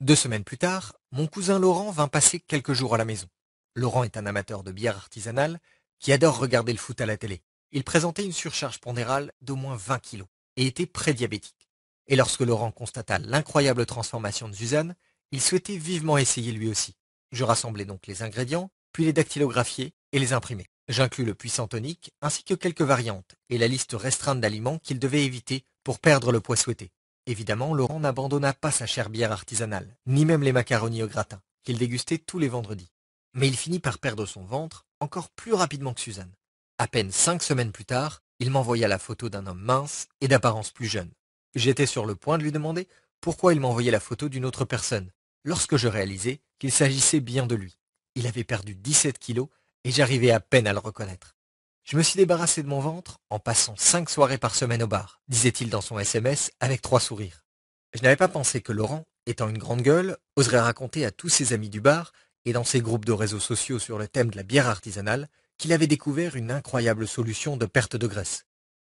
Deux semaines plus tard, mon cousin Laurent vint passer quelques jours à la maison. Laurent est un amateur de bière artisanale qui adore regarder le foot à la télé. Il présentait une surcharge pondérale d'au moins 20 kilos et était prédiabétique. Et lorsque Laurent constata l'incroyable transformation de Suzanne, il souhaitait vivement essayer lui aussi. Je rassemblai donc les ingrédients, puis les dactylographiés et les imprimés. J'inclus le puissant tonique ainsi que quelques variantes et la liste restreinte d'aliments qu'il devait éviter pour perdre le poids souhaité. Évidemment, Laurent n'abandonna pas sa chère bière artisanale, ni même les macaronis au gratin, qu'il dégustait tous les vendredis. Mais il finit par perdre son ventre encore plus rapidement que Suzanne. À peine cinq semaines plus tard, il m'envoya la photo d'un homme mince et d'apparence plus jeune. J'étais sur le point de lui demander pourquoi il m'envoyait la photo d'une autre personne, lorsque je réalisai qu'il s'agissait bien de lui. Il avait perdu 17 kilos et j'arrivais à peine à le reconnaître. Je me suis débarrassé de mon ventre en passant cinq soirées par semaine au bar, disait-il dans son SMS avec trois sourires. Je n'avais pas pensé que Laurent, étant une grande gueule, oserait raconter à tous ses amis du bar et dans ses groupes de réseaux sociaux sur le thème de la bière artisanale qu'il avait découvert une incroyable solution de perte de graisse.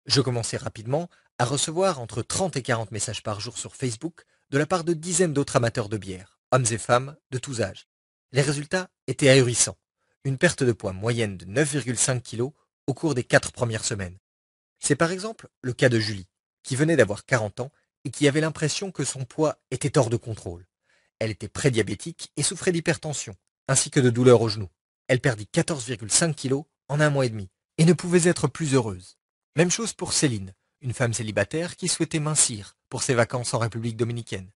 Je commençais rapidement à recevoir entre 30 et 40 messages par jour sur Facebook de la part de dizaines d'autres amateurs de bière, hommes et femmes de tous âges. Les résultats étaient ahurissants. Une perte de poids moyenne de 9,5 kg au cours des quatre premières semaines. C'est par exemple le cas de Julie, qui venait d'avoir 40 ans et qui avait l'impression que son poids était hors de contrôle. Elle était prédiabétique et souffrait d'hypertension, ainsi que de douleurs aux genoux. Elle perdit 14,5 kilos en un mois et demi et ne pouvait être plus heureuse. Même chose pour Céline, une femme célibataire qui souhaitait mincir pour ses vacances en République dominicaine.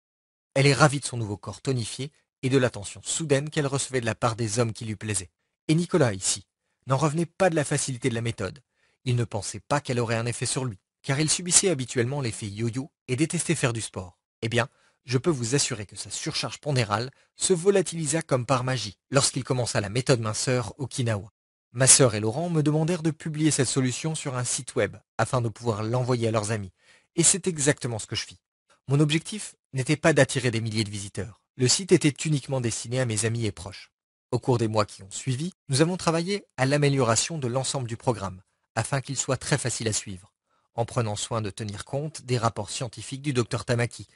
Elle est ravie de son nouveau corps tonifié et de l'attention soudaine qu'elle recevait de la part des hommes qui lui plaisaient. Et Nicolas, ici, n'en revenait pas de la facilité de la méthode. Il ne pensait pas qu'elle aurait un effet sur lui, car il subissait habituellement l'effet yo-yo et détestait faire du sport. Eh bien, je peux vous assurer que sa surcharge pondérale se volatilisa comme par magie lorsqu'il commença la méthode minceur Okinawa. Ma sœur et Laurent me demandèrent de publier cette solution sur un site web afin de pouvoir l'envoyer à leurs amis. Et c'est exactement ce que je fis. Mon objectif n'était pas d'attirer des milliers de visiteurs. Le site était uniquement destiné à mes amis et proches. Au cours des mois qui ont suivi, nous avons travaillé à l'amélioration de l'ensemble du programme, afin qu'il soit très facile à suivre, en prenant soin de tenir compte des rapports scientifiques du Dr Tamaki,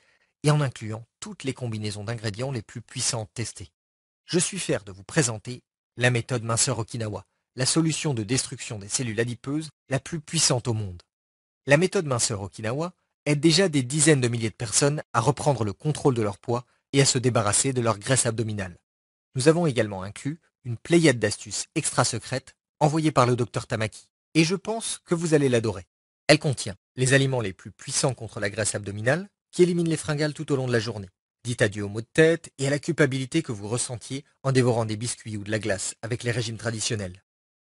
et en incluant toutes les combinaisons d'ingrédients les plus puissantes testées. Je suis fier de vous présenter la méthode minceur Okinawa, la solution de destruction des cellules adipeuses la plus puissante au monde. La méthode minceur Okinawa aide déjà des dizaines de milliers de personnes à reprendre le contrôle de leur poids et à se débarrasser de leur graisse abdominale. Nous avons également inclus une pléiade d'astuces extra secrètes envoyées par le docteur Tamaki. Et je pense que vous allez l'adorer. Elle contient les aliments les plus puissants contre la graisse abdominale, qui éliminent les fringales tout au long de la journée. Dites adieu aux maux de tête et à la culpabilité que vous ressentiez en dévorant des biscuits ou de la glace avec les régimes traditionnels.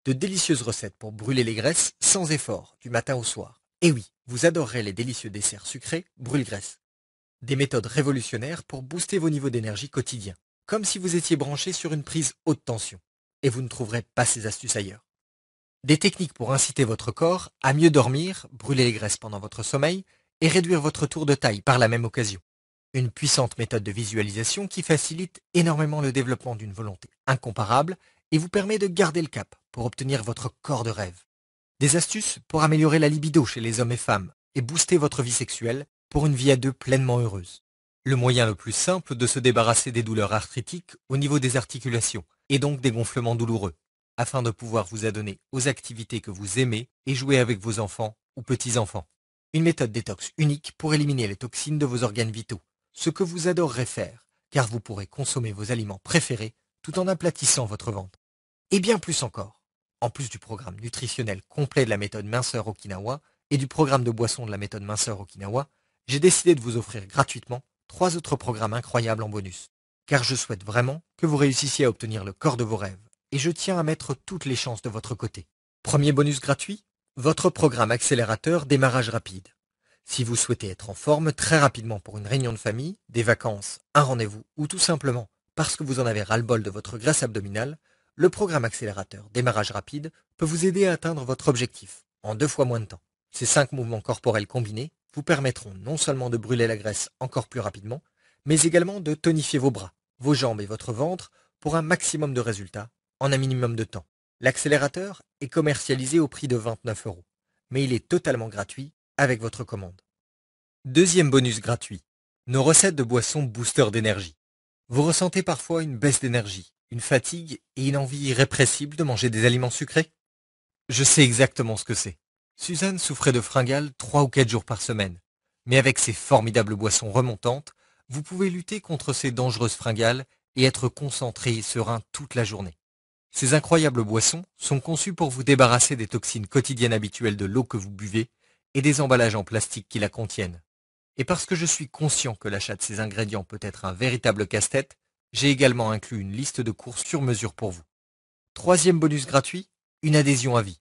De délicieuses recettes pour brûler les graisses sans effort, du matin au soir. Et oui, vous adorerez les délicieux desserts sucrés brûle-graisse. Des méthodes révolutionnaires pour booster vos niveaux d'énergie quotidiens, comme si vous étiez branché sur une prise haute tension. Et vous ne trouverez pas ces astuces ailleurs. Des techniques pour inciter votre corps à mieux dormir, brûler les graisses pendant votre sommeil et réduire votre tour de taille par la même occasion. Une puissante méthode de visualisation qui facilite énormément le développement d'une volonté incomparable et vous permet de garder le cap pour obtenir votre corps de rêve. Des astuces pour améliorer la libido chez les hommes et femmes et booster votre vie sexuelle pour une vie à deux pleinement heureuse. Le moyen le plus simple de se débarrasser des douleurs arthritiques au niveau des articulations et donc des gonflements douloureux afin de pouvoir vous adonner aux activités que vous aimez et jouer avec vos enfants ou petits-enfants. Une méthode détox unique pour éliminer les toxines de vos organes vitaux, ce que vous adorerez faire, car vous pourrez consommer vos aliments préférés tout en aplatissant votre ventre. Et bien plus encore. En plus du programme nutritionnel complet de la méthode minceur Okinawa et du programme de boisson de la méthode minceur Okinawa, j'ai décidé de vous offrir gratuitement trois autres programmes incroyables en bonus. Car je souhaite vraiment que vous réussissiez à obtenir le corps de vos rêves et je tiens à mettre toutes les chances de votre côté. Premier bonus gratuit, votre programme accélérateur démarrage rapide. Si vous souhaitez être en forme très rapidement pour une réunion de famille, des vacances, un rendez-vous ou tout simplement parce que vous en avez ras-le-bol de votre graisse abdominale, le programme accélérateur démarrage rapide peut vous aider à atteindre votre objectif en deux fois moins de temps. Ces cinq mouvements corporels combinés vous permettront non seulement de brûler la graisse encore plus rapidement, mais également de tonifier vos bras, vos jambes et votre ventre pour un maximum de résultats en un minimum de temps. L'accélérateur est commercialisé au prix de 29 euros, mais il est totalement gratuit avec votre commande. Deuxième bonus gratuit, nos recettes de boissons booster d'énergie. Vous ressentez parfois une baisse d'énergie, une fatigue et une envie irrépressible de manger des aliments sucrés? Je sais exactement ce que c'est. Suzanne souffrait de fringales trois ou quatre jours par semaine, mais avec ces formidables boissons remontantes, vous pouvez lutter contre ces dangereuses fringales et être concentré et serein toute la journée. Ces incroyables boissons sont conçues pour vous débarrasser des toxines quotidiennes habituelles de l'eau que vous buvez et des emballages en plastique qui la contiennent. Et parce que je suis conscient que l'achat de ces ingrédients peut être un véritable casse-tête, j'ai également inclus une liste de courses sur mesure pour vous. Troisième bonus gratuit, une adhésion à vie.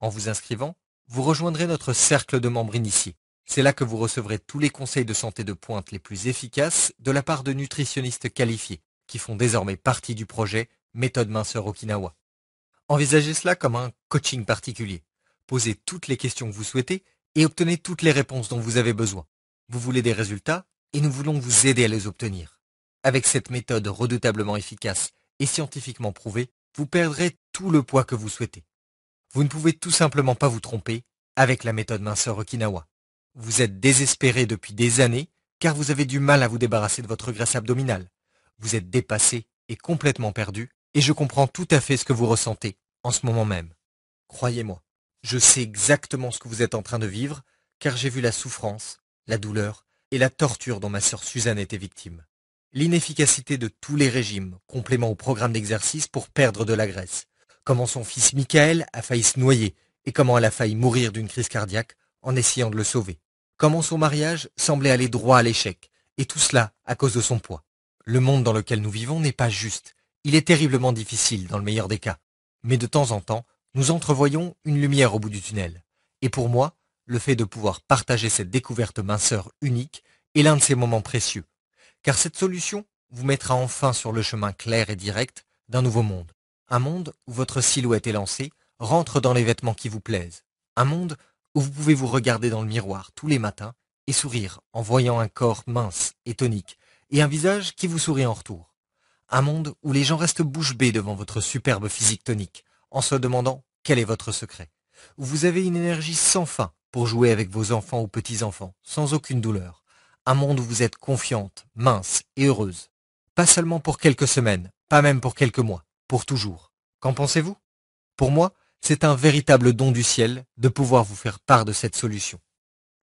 En vous inscrivant, vous rejoindrez notre cercle de membres initiés. C'est là que vous recevrez tous les conseils de santé de pointe les plus efficaces de la part de nutritionnistes qualifiés, qui font désormais partie du projet méthode minceur Okinawa. Envisagez cela comme un coaching particulier. Posez toutes les questions que vous souhaitez et obtenez toutes les réponses dont vous avez besoin. Vous voulez des résultats et nous voulons vous aider à les obtenir. Avec cette méthode redoutablement efficace et scientifiquement prouvée, vous perdrez tout le poids que vous souhaitez. Vous ne pouvez tout simplement pas vous tromper avec la méthode minceur Okinawa. Vous êtes désespéré depuis des années car vous avez du mal à vous débarrasser de votre graisse abdominale. Vous êtes dépassé et complètement perdu et je comprends tout à fait ce que vous ressentez en ce moment même. Croyez-moi, je sais exactement ce que vous êtes en train de vivre, car j'ai vu la souffrance, la douleur et la torture dont ma sœur Suzanne était victime. L'inefficacité de tous les régimes, complément au programme d'exercice pour perdre de la graisse. Comment son fils Michael a failli se noyer et comment elle a failli mourir d'une crise cardiaque en essayant de le sauver. Comment son mariage semblait aller droit à l'échec, et tout cela à cause de son poids. Le monde dans lequel nous vivons n'est pas juste, il est terriblement difficile dans le meilleur des cas, mais de temps en temps, nous entrevoyons une lumière au bout du tunnel. Et pour moi, le fait de pouvoir partager cette découverte minceur unique est l'un de ces moments précieux, car cette solution vous mettra enfin sur le chemin clair et direct d'un nouveau monde. Un monde où votre silhouette élancée rentre dans les vêtements qui vous plaisent. Un monde où vous pouvez vous regarder dans le miroir tous les matins et sourire en voyant un corps mince et tonique et un visage qui vous sourit en retour. Un monde où les gens restent bouche bée devant votre superbe physique tonique, en se demandant quel est votre secret. Où vous avez une énergie sans fin pour jouer avec vos enfants ou petits-enfants, sans aucune douleur. Un monde où vous êtes confiante, mince et heureuse. Pas seulement pour quelques semaines, pas même pour quelques mois, pour toujours. Qu'en pensez-vous? Pour moi, c'est un véritable don du ciel de pouvoir vous faire part de cette solution.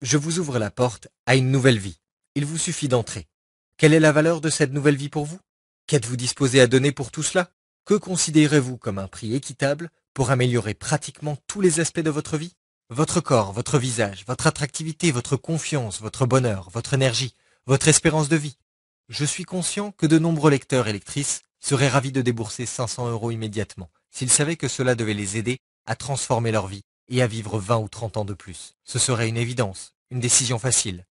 je vous ouvre la porte à une nouvelle vie. Il vous suffit d'entrer. Quelle est la valeur de cette nouvelle vie pour vous? Qu'êtes-vous disposé à donner pour tout cela? Que considérez-vous comme un prix équitable pour améliorer pratiquement tous les aspects de votre vie? Votre corps, votre visage, votre attractivité, votre confiance, votre bonheur, votre énergie, votre espérance de vie. Je suis conscient que de nombreux lecteurs et lectrices seraient ravis de débourser 500 euros immédiatement s'ils savaient que cela devait les aider à transformer leur vie et à vivre 20 ou 30 ans de plus. Ce serait une évidence, une décision facile.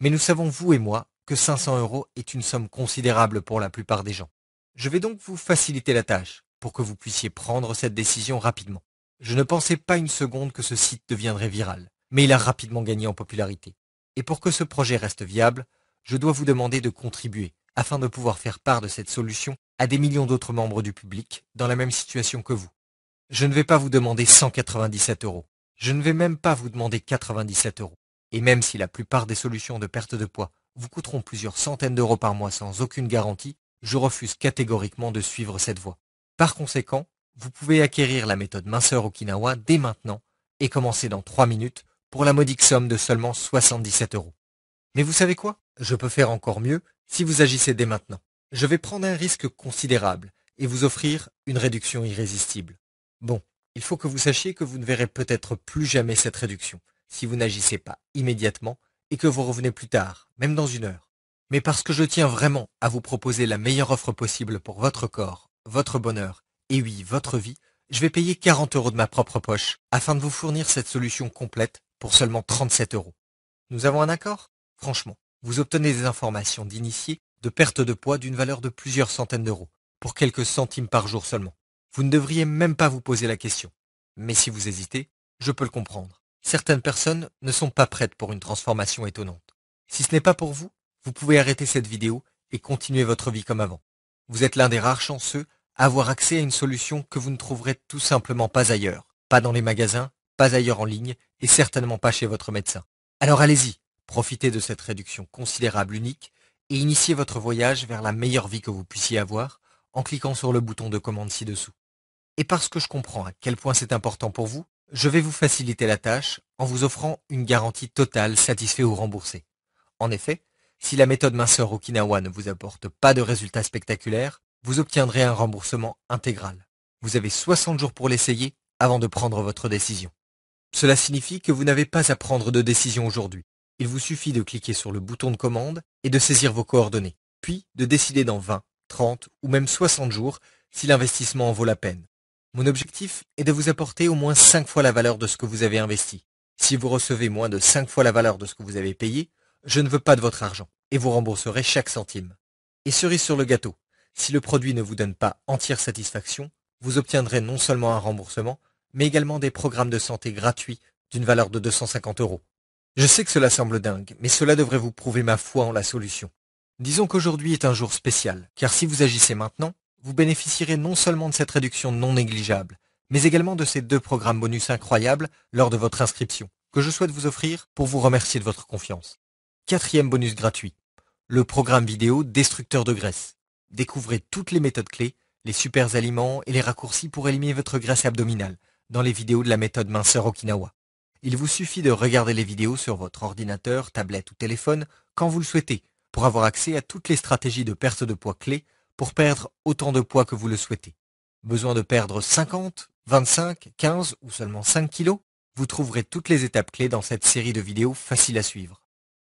Mais nous savons, vous et moi, que 500 euros est une somme considérable pour la plupart des gens. Je vais donc vous faciliter la tâche pour que vous puissiez prendre cette décision rapidement. Je ne pensais pas une seconde que ce site deviendrait viral, mais il a rapidement gagné en popularité. Et pour que ce projet reste viable, je dois vous demander de contribuer afin de pouvoir faire part de cette solution à des millions d'autres membres du public dans la même situation que vous. Je ne vais pas vous demander 197 euros. Je ne vais même pas vous demander 97 euros. Et même si la plupart des solutions de perte de poids vous coûteront plusieurs centaines d'euros par mois sans aucune garantie, je refuse catégoriquement de suivre cette voie. Par conséquent, vous pouvez acquérir la méthode minceur Okinawa dès maintenant et commencer dans 3 minutes pour la modique somme de seulement 77 euros. Mais vous savez quoi? Je peux faire encore mieux si vous agissez dès maintenant. Je vais prendre un risque considérable et vous offrir une réduction irrésistible. Bon, il faut que vous sachiez que vous ne verrez peut-être plus jamais cette réduction si vous n'agissez pas immédiatement et que vous revenez plus tard, même dans une heure. Mais parce que je tiens vraiment à vous proposer la meilleure offre possible pour votre corps, votre bonheur et oui, votre vie, je vais payer 40 euros de ma propre poche afin de vous fournir cette solution complète pour seulement 37 euros. Nous avons un accord? Franchement, vous obtenez des informations d'initiés de perte de poids d'une valeur de plusieurs centaines d'euros, pour quelques centimes par jour seulement. Vous ne devriez même pas vous poser la question. Mais si vous hésitez, je peux le comprendre. Certaines personnes ne sont pas prêtes pour une transformation étonnante. Si ce n'est pas pour vous, vous pouvez arrêter cette vidéo et continuer votre vie comme avant. Vous êtes l'un des rares chanceux à avoir accès à une solution que vous ne trouverez tout simplement pas ailleurs, pas dans les magasins, pas ailleurs en ligne et certainement pas chez votre médecin. Alors allez-y, profitez de cette réduction considérable unique et initiez votre voyage vers la meilleure vie que vous puissiez avoir en cliquant sur le bouton de commande ci-dessous. Et parce que je comprends à quel point c'est important pour vous, je vais vous faciliter la tâche en vous offrant une garantie totale satisfait ou remboursée. En effet, si la méthode minceur Okinawa ne vous apporte pas de résultats spectaculaires, vous obtiendrez un remboursement intégral. Vous avez 60 jours pour l'essayer avant de prendre votre décision. Cela signifie que vous n'avez pas à prendre de décision aujourd'hui. Il vous suffit de cliquer sur le bouton de commande et de saisir vos coordonnées, puis de décider dans 20, 30 ou même 60 jours si l'investissement en vaut la peine. Mon objectif est de vous apporter au moins 5 fois la valeur de ce que vous avez investi. Si vous recevez moins de 5 fois la valeur de ce que vous avez payé, je ne veux pas de votre argent et vous rembourserez chaque centime. Et cerise sur le gâteau, si le produit ne vous donne pas entière satisfaction, vous obtiendrez non seulement un remboursement, mais également des programmes de santé gratuits d'une valeur de 250 euros. Je sais que cela semble dingue, mais cela devrait vous prouver ma foi en la solution. Disons qu'aujourd'hui est un jour spécial, car si vous agissez maintenant, vous bénéficierez non seulement de cette réduction non négligeable, mais également de ces deux programmes bonus incroyables lors de votre inscription, que je souhaite vous offrir pour vous remercier de votre confiance. Quatrième bonus gratuit, le programme vidéo Destructeur de graisse. Découvrez toutes les méthodes clés, les super aliments et les raccourcis pour éliminer votre graisse abdominale dans les vidéos de la méthode minceur Okinawa. Il vous suffit de regarder les vidéos sur votre ordinateur, tablette ou téléphone quand vous le souhaitez pour avoir accès à toutes les stratégies de perte de poids clés pour perdre autant de poids que vous le souhaitez. Besoin de perdre 50, 25, 15 ou seulement 5 kilos? Vous trouverez toutes les étapes clés dans cette série de vidéos faciles à suivre.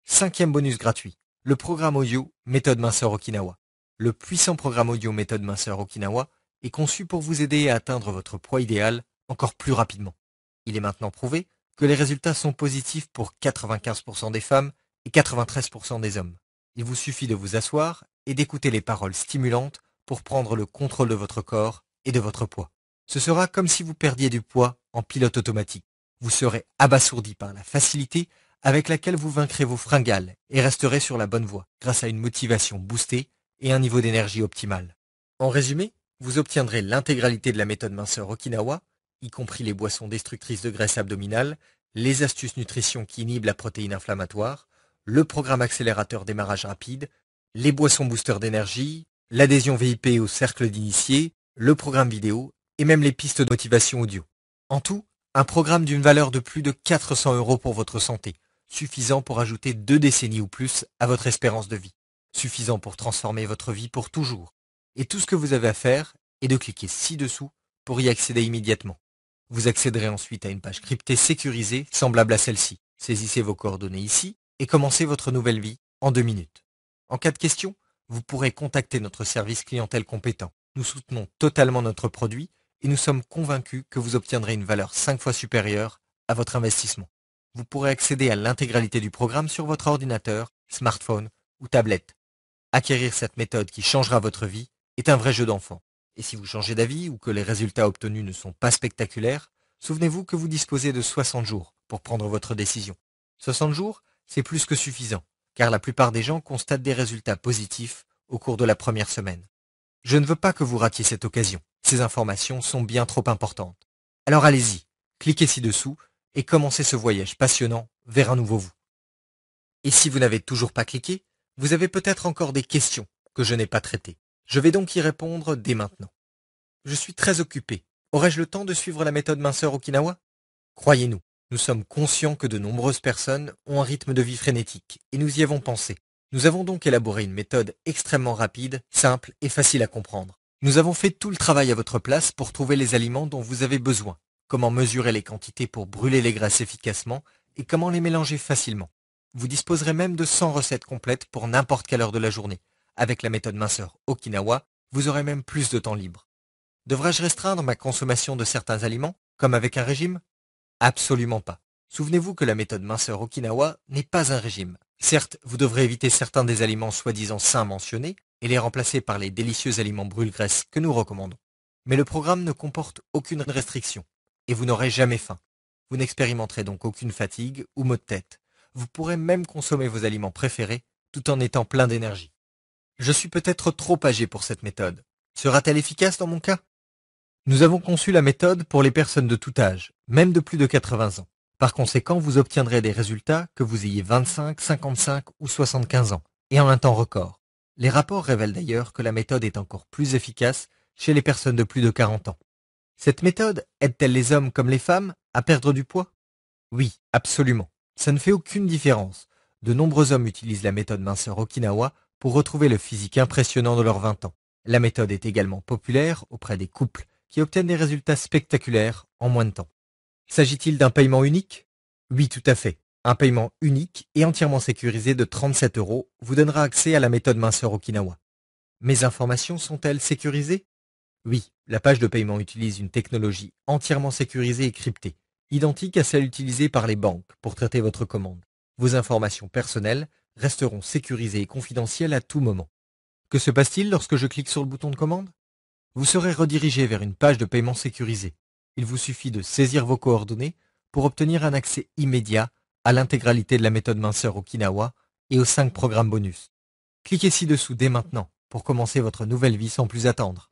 Cinquième bonus gratuit, le programme audio Méthode Minceur Okinawa. Le puissant programme audio Méthode Minceur Okinawa est conçu pour vous aider à atteindre votre poids idéal encore plus rapidement. Il est maintenant prouvé que les résultats sont positifs pour 95% des femmes et 93% des hommes. Il vous suffit de vous asseoir et d'écouter les paroles stimulantes pour prendre le contrôle de votre corps et de votre poids. Ce sera comme si vous perdiez du poids en pilote automatique. Vous serez abasourdi par la facilité avec laquelle vous vaincrez vos fringales et resterez sur la bonne voie grâce à une motivation boostée et un niveau d'énergie optimal. En résumé, vous obtiendrez l'intégralité de la méthode minceur Okinawa y compris les boissons destructrices de graisse abdominale, les astuces nutrition qui inhibent la protéine inflammatoire, le programme accélérateur démarrage rapide, les boissons booster d'énergie, l'adhésion VIP au cercle d'initiés, le programme vidéo et même les pistes de motivation audio. En tout, un programme d'une valeur de plus de 400 euros pour votre santé, suffisant pour ajouter deux décennies ou plus à votre espérance de vie, suffisant pour transformer votre vie pour toujours. Et tout ce que vous avez à faire est de cliquer ci-dessous pour y accéder immédiatement. Vous accéderez ensuite à une page cryptée sécurisée semblable à celle-ci. Saisissez vos coordonnées ici et commencez votre nouvelle vie en deux minutes. En cas de question, vous pourrez contacter notre service clientèle compétent. Nous soutenons totalement notre produit et nous sommes convaincus que vous obtiendrez une valeur 5 fois supérieure à votre investissement. Vous pourrez accéder à l'intégralité du programme sur votre ordinateur, smartphone ou tablette. Acquérir cette méthode qui changera votre vie est un vrai jeu d'enfant. Et si vous changez d'avis ou que les résultats obtenus ne sont pas spectaculaires, souvenez-vous que vous disposez de 60 jours pour prendre votre décision. 60 jours, c'est plus que suffisant, car la plupart des gens constatent des résultats positifs au cours de la première semaine. Je ne veux pas que vous ratiez cette occasion. Ces informations sont bien trop importantes. Alors allez-y, cliquez ci-dessous et commencez ce voyage passionnant vers un nouveau vous. Et si vous n'avez toujours pas cliqué, vous avez peut-être encore des questions que je n'ai pas traitées. Je vais donc y répondre dès maintenant. Je suis très occupé. Aurais-je le temps de suivre la méthode minceur Okinawa? Croyez-nous, nous sommes conscients que de nombreuses personnes ont un rythme de vie frénétique, et nous y avons pensé. Nous avons donc élaboré une méthode extrêmement rapide, simple et facile à comprendre. Nous avons fait tout le travail à votre place pour trouver les aliments dont vous avez besoin, comment mesurer les quantités pour brûler les graisses efficacement et comment les mélanger facilement. Vous disposerez même de 100 recettes complètes pour n'importe quelle heure de la journée. Avec la méthode minceur Okinawa, vous aurez même plus de temps libre. Devrais-je restreindre ma consommation de certains aliments, comme avec un régime? Absolument pas. Souvenez-vous que la méthode minceur Okinawa n'est pas un régime. Certes, vous devrez éviter certains des aliments soi-disant sains mentionnés et les remplacer par les délicieux aliments brûle-graisse que nous recommandons. Mais le programme ne comporte aucune restriction et vous n'aurez jamais faim. Vous n'expérimenterez donc aucune fatigue ou maux de tête. Vous pourrez même consommer vos aliments préférés tout en étant plein d'énergie. Je suis peut-être trop âgé pour cette méthode. Sera-t-elle efficace dans mon cas? Nous avons conçu la méthode pour les personnes de tout âge, même de plus de 80 ans. Par conséquent, vous obtiendrez des résultats que vous ayez 25, 55 ou 75 ans, et en un temps record. Les rapports révèlent d'ailleurs que la méthode est encore plus efficace chez les personnes de plus de 40 ans. Cette méthode aide-t-elle les hommes comme les femmes à perdre du poids? Oui, absolument. Ça ne fait aucune différence. De nombreux hommes utilisent la méthode minceur Okinawa pour retrouver le physique impressionnant de leurs 20 ans. La méthode est également populaire auprès des couples qui obtiennent des résultats spectaculaires en moins de temps. S'agit-il d'un paiement unique? Oui, tout à fait. Un paiement unique et entièrement sécurisé de 37 euros vous donnera accès à la méthode minceur Okinawa. Mes informations sont-elles sécurisées? Oui, la page de paiement utilise une technologie entièrement sécurisée et cryptée, identique à celle utilisée par les banques pour traiter votre commande. Vos informations personnelles resteront sécurisées et confidentielles à tout moment. Que se passe-t-il lorsque je clique sur le bouton de commande? Vous serez redirigé vers une page de paiement sécurisée. Il vous suffit de saisir vos coordonnées pour obtenir un accès immédiat à l'intégralité de la méthode minceur Okinawa et aux 5 programmes bonus. Cliquez ci-dessous dès maintenant pour commencer votre nouvelle vie sans plus attendre.